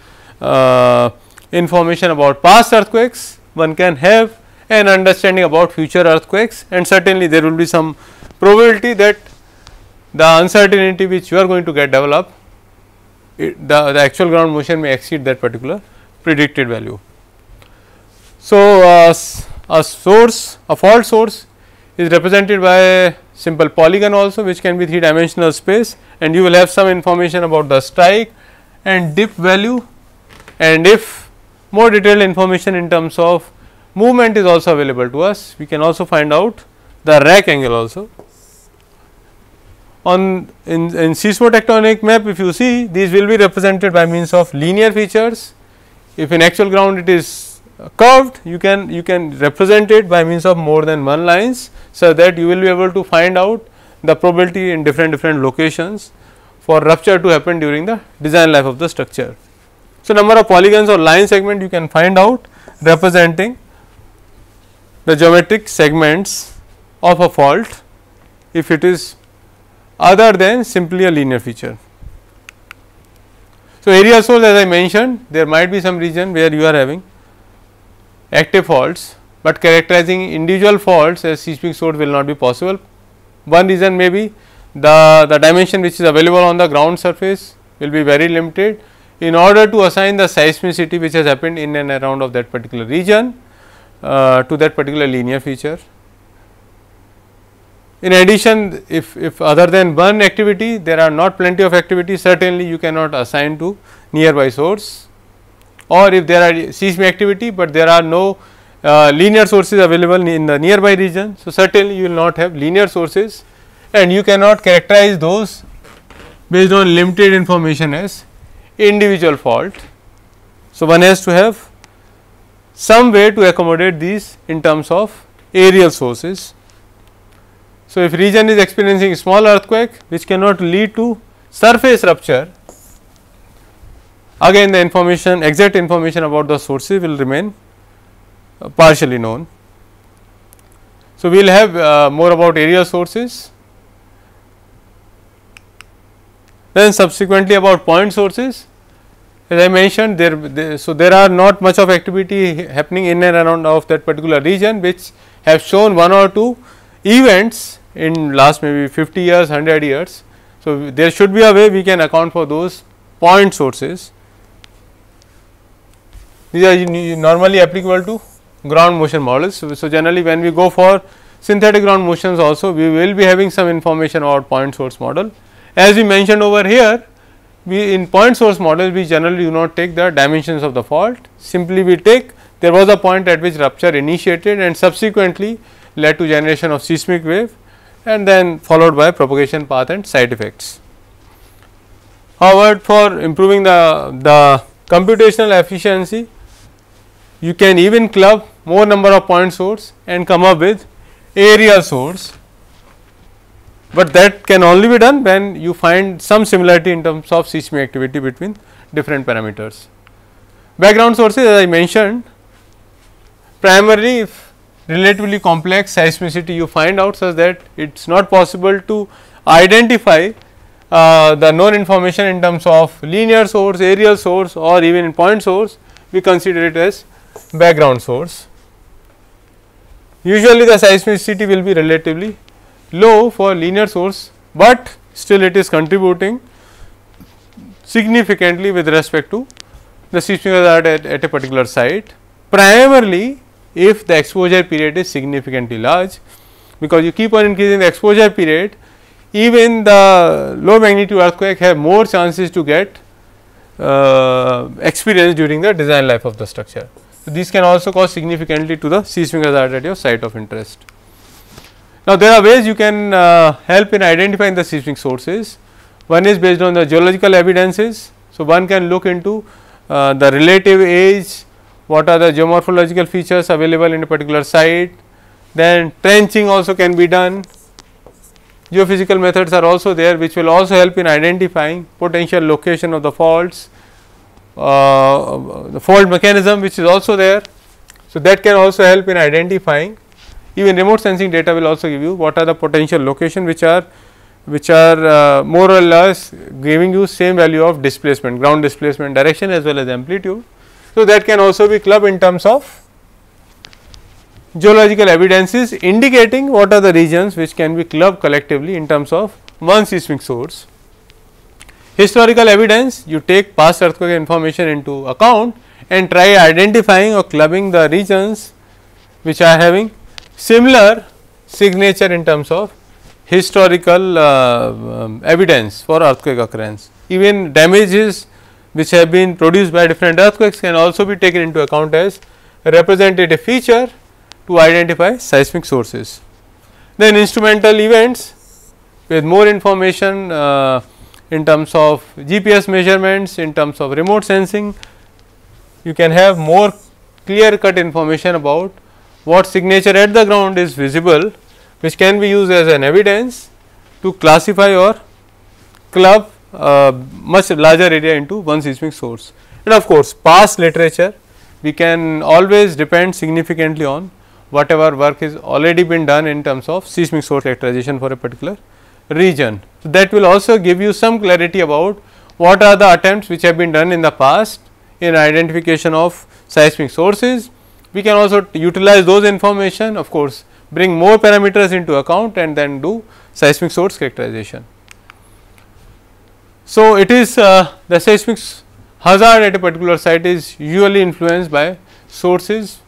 A: uh, information about past earthquakes one can have an understanding about future earthquakes and certainly there will be some probability that the uncertainty which you are going to get develop it, the, the actual ground motion may exceed that particular predicted value. So, uh, a source a fault source is represented by a simple polygon also which can be 3 dimensional space and you will have some information about the strike and dip value and if more detailed information in terms of movement is also available to us we can also find out the rake angle also. On in, in seismotectonic map if you see these will be represented by means of linear features if in actual ground it is curved you can you can represent it by means of more than one lines so that you will be able to find out the probability in different different locations for rupture to happen during the design life of the structure. So, number of polygons or line segment you can find out representing the geometric segments of a fault if it is other than simply a linear feature. So, area source as I mentioned there might be some region where you are having active faults, but characterizing individual faults as seismic source will not be possible. One reason may be the, the dimension which is available on the ground surface will be very limited. In order to assign the seismicity which has happened in and around of that particular region uh, to that particular linear feature. In addition, if, if other than one activity, there are not plenty of activities, certainly you cannot assign to nearby source or if there are seismic activity, but there are no uh, linear sources available in the nearby region. So, certainly you will not have linear sources and you cannot characterize those based on limited information as individual fault. So, one has to have some way to accommodate these in terms of areal sources. So, if region is experiencing small earthquake which cannot lead to surface rupture, again the information exact information about the sources will remain uh, partially known. So, we will have uh, more about area sources, then subsequently about point sources. As I mentioned there, there, so there are not much of activity happening in and around of that particular region which have shown one or two events in last maybe 50 years, 100 years. So, there should be a way we can account for those point sources. These are normally applicable to ground motion models. So, so, generally when we go for synthetic ground motions also we will be having some information about point source model. As we mentioned over here we in point source model we generally do not take the dimensions of the fault simply we take there was a point at which rupture initiated and subsequently led to generation of seismic wave and then followed by propagation path and site effects. However, for improving the, the computational efficiency, you can even club more number of point source and come up with area source, but that can only be done when you find some similarity in terms of seismic activity between different parameters. Background sources as I mentioned primarily if relatively complex seismicity you find out such that it is not possible to identify uh, the known information in terms of linear source, areal source or even in point source, we consider it as background source. Usually the seismicity will be relatively low for linear source, but still it is contributing significantly with respect to the seismic hazard at, at a particular site. Primarily if the exposure period is significantly large because you keep on increasing the exposure period even the low magnitude earthquake have more chances to get uh, experience during the design life of the structure. So, these can also cause significantly to the seismic hazard at your site of interest. Now, there are ways you can uh, help in identifying the seismic sources. One is based on the geological evidences. So, one can look into uh, the relative age what are the geomorphological features available in a particular site. Then trenching also can be done. Geophysical methods are also there which will also help in identifying potential location of the faults, uh, the fault mechanism which is also there. So, that can also help in identifying even remote sensing data will also give you what are the potential location which are which are uh, more or less giving you same value of displacement ground displacement direction as well as amplitude. So, that can also be clubbed in terms of geological evidences indicating what are the regions which can be clubbed collectively in terms of one seismic source. Historical evidence you take past earthquake information into account and try identifying or clubbing the regions which are having similar signature in terms of historical uh, um, evidence for earthquake occurrence. Even damages which have been produced by different earthquakes can also be taken into account as a representative feature to identify seismic sources. Then instrumental events with more information uh, in terms of GPS measurements, in terms of remote sensing, you can have more clear cut information about what signature at the ground is visible which can be used as an evidence to classify or club uh, much larger area into one seismic source. And of course, past literature we can always depend significantly on whatever work is already been done in terms of seismic source characterization for a particular region. So, that will also give you some clarity about what are the attempts which have been done in the past in identification of seismic sources. We can also utilize those information of course, bring more parameters into account and then do seismic source characterization. So, it is uh, the seismic hazard at a particular site is usually influenced by sources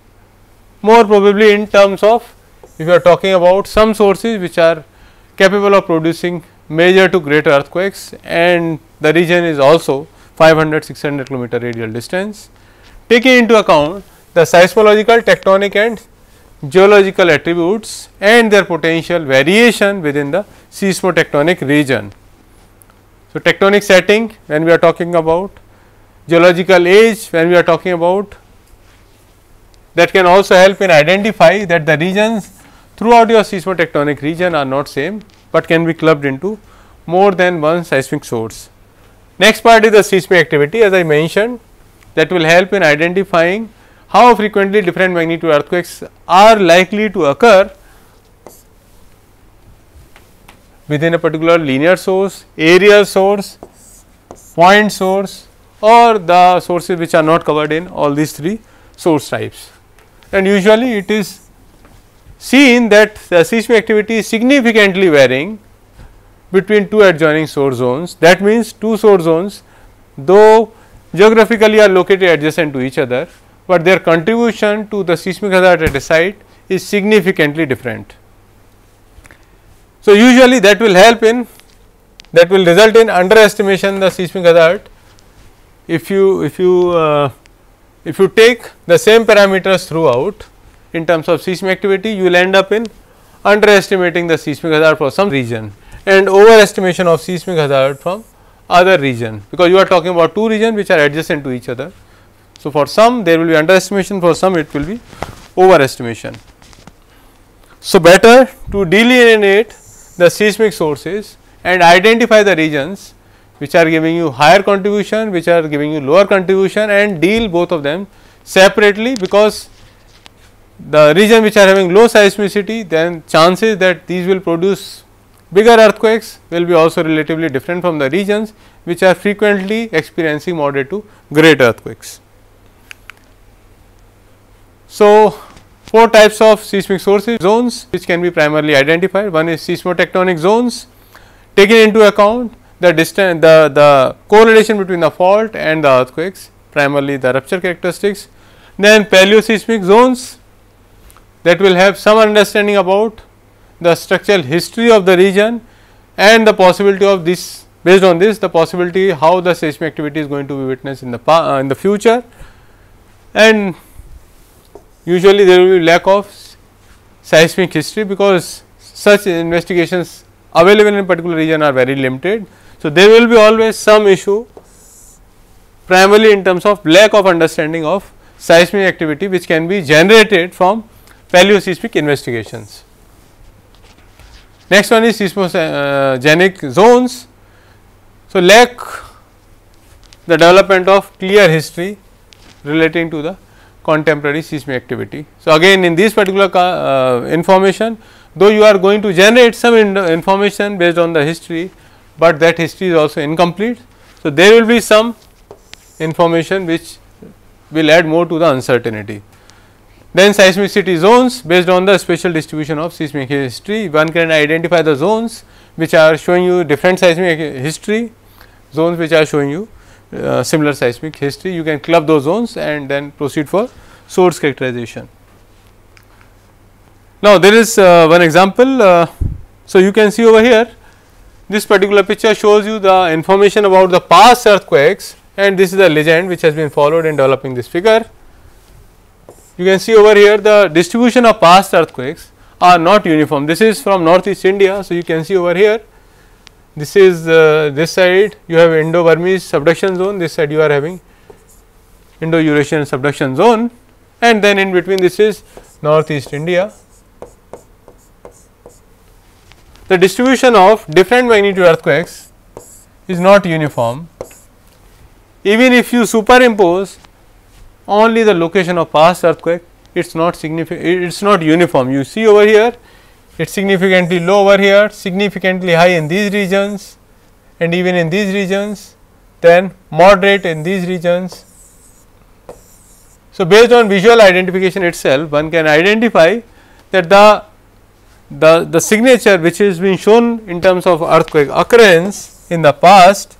A: more probably in terms of if you are talking about some sources which are capable of producing major to greater earthquakes and the region is also 500 600 kilometer radial distance. Taking into account the seismological, tectonic and geological attributes and their potential variation within the seismotectonic region. So, tectonic setting when we are talking about geological age when we are talking about that can also help in identify that the regions throughout your seismotectonic region are not same, but can be clubbed into more than one seismic source. Next part is the seismic activity as I mentioned that will help in identifying how frequently different magnitude earthquakes are likely to occur within a particular linear source, area source, point source or the sources which are not covered in all these three source types and usually it is seen that the seismic activity is significantly varying between two adjoining source zones. That means, two source zones though geographically are located adjacent to each other, but their contribution to the seismic hazard at a site is significantly different. So, usually that will help in that will result in underestimation the seismic hazard if you if you uh, if you take the same parameters throughout in terms of seismic activity, you will end up in underestimating the seismic hazard for some region and overestimation of seismic hazard from other region, because you are talking about two regions which are adjacent to each other. So, for some there will be underestimation, for some it will be overestimation. So, better to delineate the seismic sources and identify the regions which are giving you higher contribution, which are giving you lower contribution and deal both of them separately because the region which are having low seismicity then chances that these will produce bigger earthquakes will be also relatively different from the regions which are frequently experiencing moderate to great earthquakes. So, four types of seismic sources zones which can be primarily identified. One is seismotectonic zones. Taken into account the distance the the correlation between the fault and the earthquakes primarily the rupture characteristics. Then paleoseismic zones that will have some understanding about the structural history of the region and the possibility of this based on this the possibility how the seismic activity is going to be witnessed in the uh, in the future. And usually there will be lack of seismic history because such investigations available in a particular region are very limited. So, there will be always some issue primarily in terms of lack of understanding of seismic activity which can be generated from paleoseismic investigations. Next one is seismogenic zones. So, lack the development of clear history relating to the contemporary seismic activity. So, again in this particular uh, information though you are going to generate some information based on the history, but that history is also incomplete. So, there will be some information which will add more to the uncertainty. Then seismicity zones based on the spatial distribution of seismic history, one can identify the zones which are showing you different seismic history, zones which are showing you uh, similar seismic history, you can club those zones and then proceed for source characterization. Now, there is uh, one example uh, So, you can see over here this particular picture shows you the information about the past earthquakes and this is the legend which has been followed in developing this figure. You can see over here the distribution of past earthquakes are not uniform. This is from northeast India. So, you can see over here this is uh, this side you have Indo Burmese subduction zone, this side you are having Indo Eurasian subduction zone and then in between this is northeast India. The distribution of different magnitude earthquakes is not uniform. Even if you superimpose only the location of past earthquake, it is not significant, it is not uniform. You see over here, it is significantly low over here, significantly high in these regions and even in these regions, then moderate in these regions so, based on visual identification itself one can identify that the, the, the signature which is being shown in terms of earthquake occurrence in the past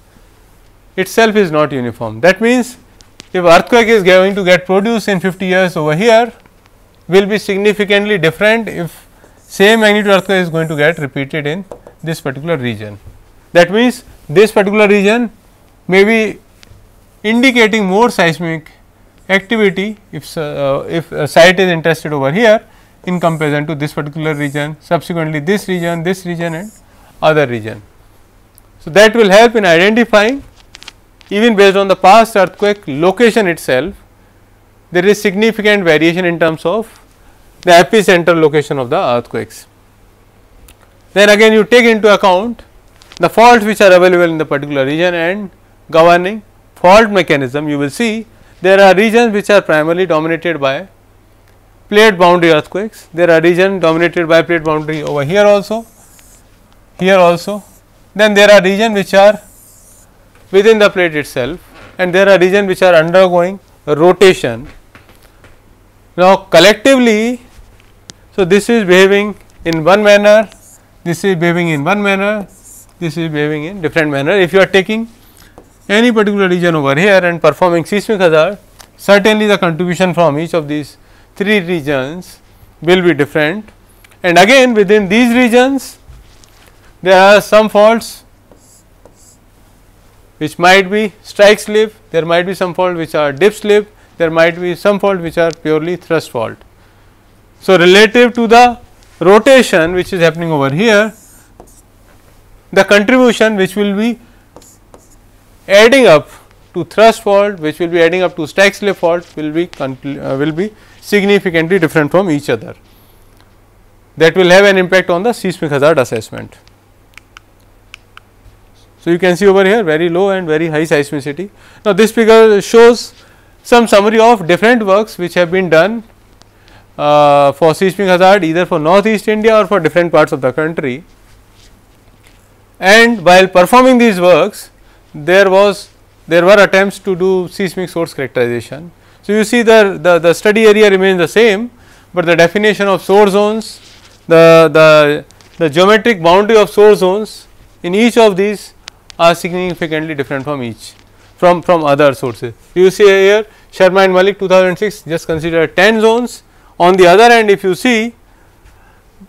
A: itself is not uniform. That means, if earthquake is going to get produced in 50 years over here will be significantly different if same magnitude earthquake is going to get repeated in this particular region. That means, this particular region may be indicating more seismic activity if, uh, if a site is interested over here in comparison to this particular region, subsequently this region, this region and other region. So, that will help in identifying even based on the past earthquake location itself, there is significant variation in terms of the epicenter location of the earthquakes. Then again you take into account the faults which are available in the particular region and governing fault mechanism you will see there are regions which are primarily dominated by plate boundary earthquakes. There are regions dominated by plate boundary over here also, here also. Then there are regions which are within the plate itself and there are regions which are undergoing rotation. Now, collectively, so this is behaving in one manner, this is behaving in one manner, this is behaving in different manner. If you are taking any particular region over here and performing seismic hazard, certainly the contribution from each of these three regions will be different. And again within these regions, there are some faults which might be strike slip, there might be some fault which are dip slip, there might be some fault which are purely thrust fault. So, relative to the rotation which is happening over here, the contribution which will be adding up to thrust fault which will be adding up to strike slip fault will be uh, will be significantly different from each other. That will have an impact on the seismic hazard assessment. So, you can see over here very low and very high seismicity. Now, this figure shows some summary of different works which have been done uh, for seismic hazard either for northeast India or for different parts of the country. And while performing these works, there was there were attempts to do seismic source characterization. So, you see the, the, the study area remains the same, but the definition of source zones, the, the, the geometric boundary of source zones in each of these are significantly different from each from, from other sources. You see here Sharma and Malik 2006 just consider 10 zones. On the other hand if you see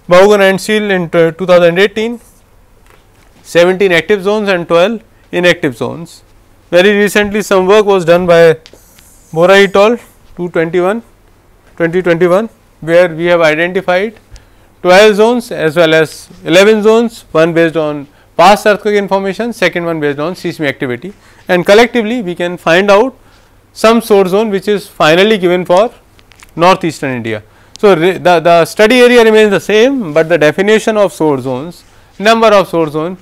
A: Vaughan and Seal in 2018 17 active zones and 12 inactive zones. Very recently some work was done by Bora et al 221 2021 where we have identified 12 zones as well as 11 zones one based on past earthquake information second one based on seismic activity and collectively we can find out some source zone which is finally given for northeastern India. So, the, the study area remains the same, but the definition of source zones number of source zones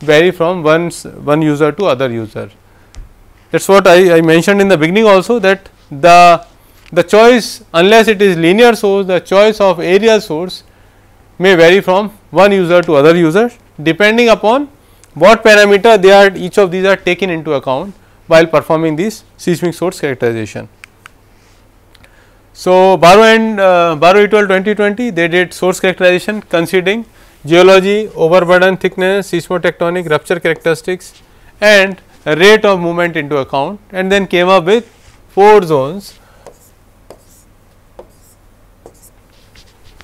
A: vary from one, one user to other user. That is what I, I mentioned in the beginning also that the, the choice unless it is linear source the choice of area source may vary from one user to other user depending upon what parameter they are each of these are taken into account while performing this seismic source characterization. So, Barrow and uh, Barrow et al 2020 they did source characterization considering geology, overburden thickness, seismotectonic rupture characteristics and rate of movement into account and then came up with 4 zones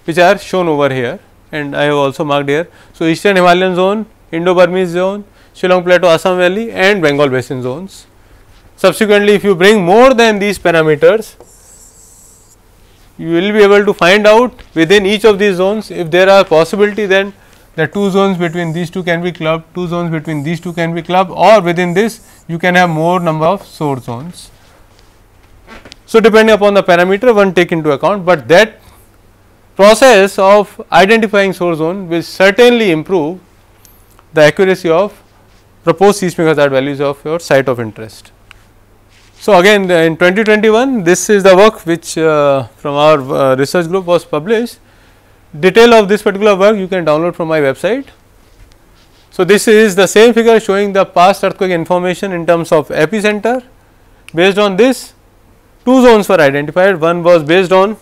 A: which are shown over here and I have also marked here. So, eastern Himalayan zone, Indo-Burmese zone, Shillong Plateau, Assam Valley and Bengal Basin zones. Subsequently, if you bring more than these parameters, you will be able to find out within each of these zones if there are possibility then the two zones between these two can be clubbed, two zones between these two can be clubbed or within this you can have more number of source zones. So, depending upon the parameter one take into account, but that process of identifying source zone will certainly improve the accuracy of proposed seismic hazard values of your site of interest. So, again in 2021 this is the work which uh, from our uh, research group was published. Detail of this particular work you can download from my website. So, this is the same figure showing the past earthquake information in terms of epicenter. Based on this two zones were identified, one was based on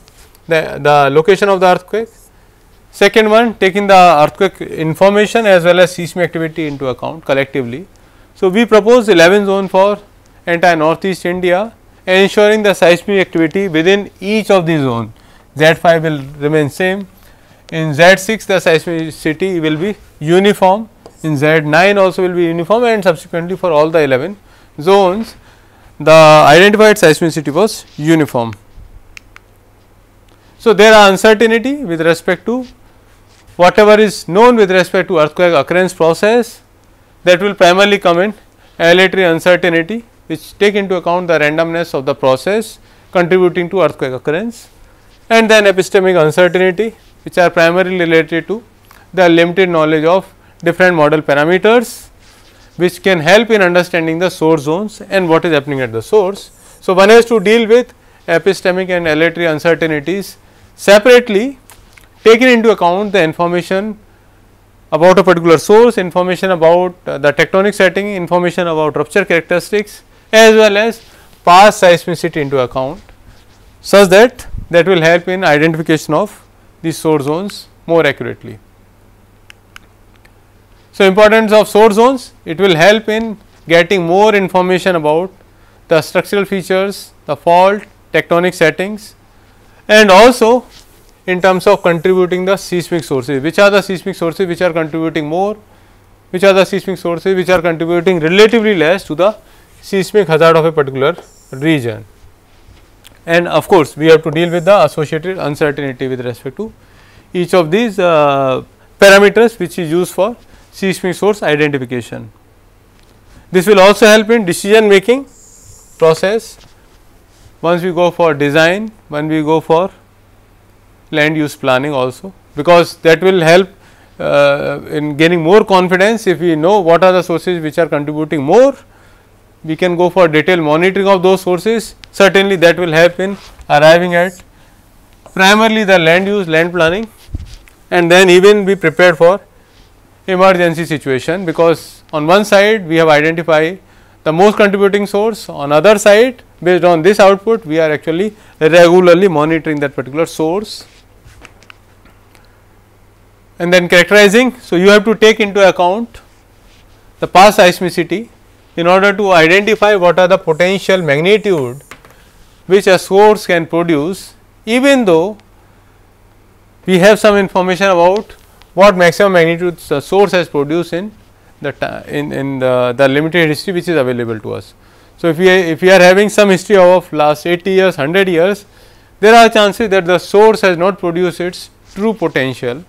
A: the, the location of the earthquake, second one taking the earthquake information as well as seismic activity into account collectively. So, we propose 11 zone for entire northeast India ensuring the seismic activity within each of the zone Z5 will remain same, in Z6 the seismicity will be uniform, in Z9 also will be uniform and subsequently for all the 11 zones the identified seismicity was uniform. So, there are uncertainty with respect to whatever is known with respect to earthquake occurrence process that will primarily come in aleatory uncertainty which take into account the randomness of the process contributing to earthquake occurrence and then epistemic uncertainty which are primarily related to the limited knowledge of different model parameters which can help in understanding the source zones and what is happening at the source. So, one has to deal with epistemic and aleatory uncertainties separately taking into account the information about a particular source, information about uh, the tectonic setting, information about rupture characteristics as well as past seismicity into account such that that will help in identification of these source zones more accurately. So, importance of source zones it will help in getting more information about the structural features, the fault, tectonic settings and also in terms of contributing the seismic sources, which are the seismic sources which are contributing more, which are the seismic sources which are contributing relatively less to the seismic hazard of a particular region. And of course, we have to deal with the associated uncertainty with respect to each of these uh, parameters which is used for seismic source identification. This will also help in decision making process once we go for design, when we go for land use planning also, because that will help uh, in gaining more confidence. If we know what are the sources which are contributing more, we can go for detailed monitoring of those sources, certainly that will help in arriving at primarily the land use land planning and then even be prepared for emergency situation because on one side we have identified the most contributing source on other side based on this output we are actually regularly monitoring that particular source and then characterizing. So, you have to take into account the past seismicity in order to identify what are the potential magnitude which a source can produce even though we have some information about what maximum magnitude the source has produced in the in, in the, the limited history which is available to us. So, if we if we are having some history of last 80 years 100 years there are chances that the source has not produced its true potential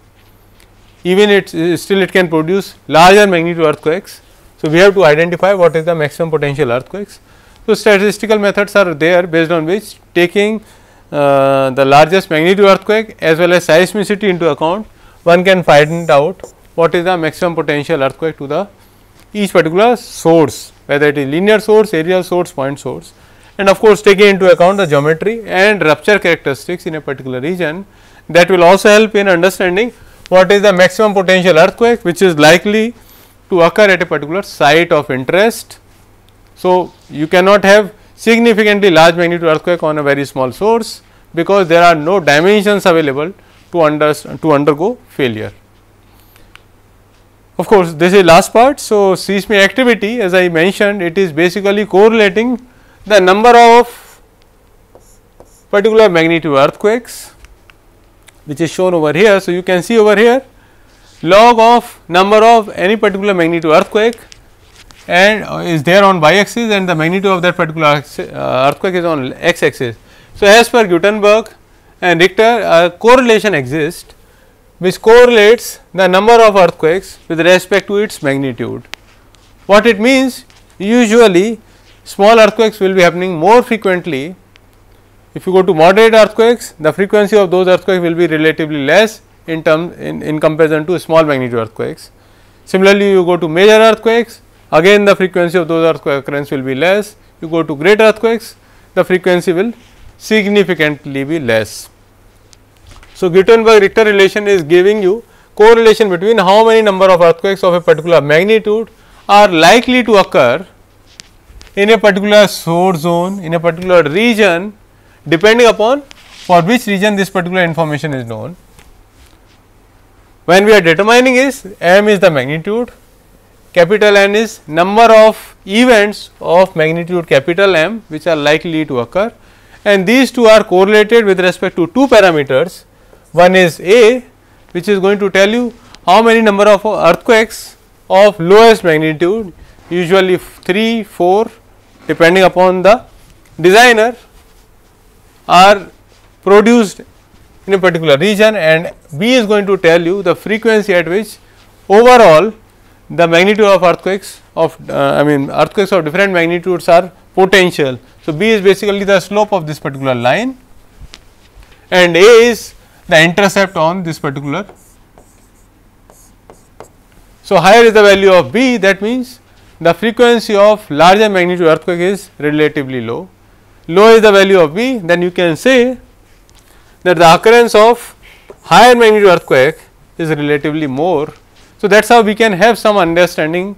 A: even it still it can produce larger magnitude earthquakes. So, we have to identify what is the maximum potential earthquakes. So, statistical methods are there based on which taking uh, the largest magnitude earthquake as well as seismicity into account one can find out what is the maximum potential earthquake to the each particular source whether it is linear source, areal source, point source and of course, taking into account the geometry and rupture characteristics in a particular region that will also help in understanding what is the maximum potential earthquake which is likely to occur at a particular site of interest. So, you cannot have significantly large magnitude earthquake on a very small source because there are no dimensions available to, under, to undergo failure. Of course, this is last part. So, seismic activity as I mentioned it is basically correlating the number of particular magnitude earthquakes which is shown over here. So, you can see over here log of number of any particular magnitude earthquake and uh, is there on y axis and the magnitude of that particular uh, earthquake is on x axis. So, as per Gutenberg and Richter a correlation exists which correlates the number of earthquakes with respect to its magnitude. What it means usually small earthquakes will be happening more frequently. If you go to moderate earthquakes the frequency of those earthquakes will be relatively less in term in, in comparison to small magnitude earthquakes. Similarly, you go to major earthquakes again the frequency of those earthquake occurrence will be less. You go to great earthquakes the frequency will significantly be less. So, Gutenberg Richter relation is giving you correlation between how many number of earthquakes of a particular magnitude are likely to occur in a particular source zone in a particular region depending upon for which region this particular information is known. When we are determining is m is the magnitude, capital N is number of events of magnitude capital M which are likely to occur and these two are correlated with respect to two parameters. One is A which is going to tell you how many number of earthquakes of lowest magnitude usually 3, 4 depending upon the designer are produced in a particular region and B is going to tell you the frequency at which overall the magnitude of earthquakes of uh, I mean earthquakes of different magnitudes are potential. So, B is basically the slope of this particular line and A is the intercept on this particular. So, higher is the value of B that means the frequency of larger magnitude earthquake is relatively low. Low is the value of B then you can say that the occurrence of higher magnitude earthquake is relatively more. So, that is how we can have some understanding.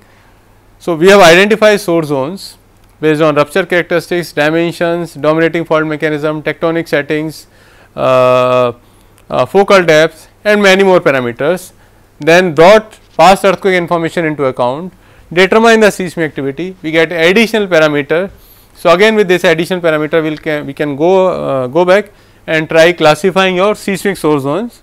A: So, we have identified source zones based on rupture characteristics, dimensions, dominating fault mechanism, tectonic settings, uh, uh, focal depth and many more parameters. Then brought past earthquake information into account, determine the seismic activity, we get additional parameter. So, again with this additional parameter we can, we can go uh, go back and try classifying your seismic source zones.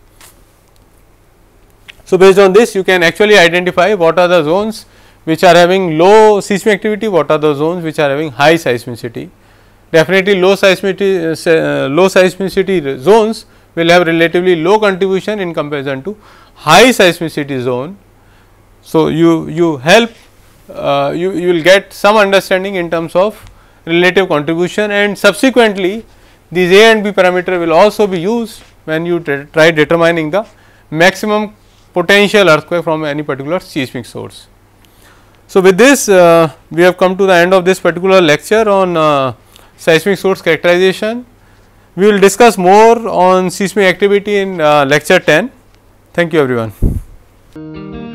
A: So, based on this you can actually identify what are the zones which are having low seismic activity, what are the zones which are having high seismicity. Definitely low seismicity, uh, low seismicity zones will have relatively low contribution in comparison to high seismicity zone. So, you, you help uh, you, you will get some understanding in terms of relative contribution and subsequently these A and B parameter will also be used when you try determining the maximum potential earthquake from any particular seismic source. So, with this uh, we have come to the end of this particular lecture on uh, seismic source characterization. We will discuss more on seismic activity in uh, lecture 10. Thank you everyone.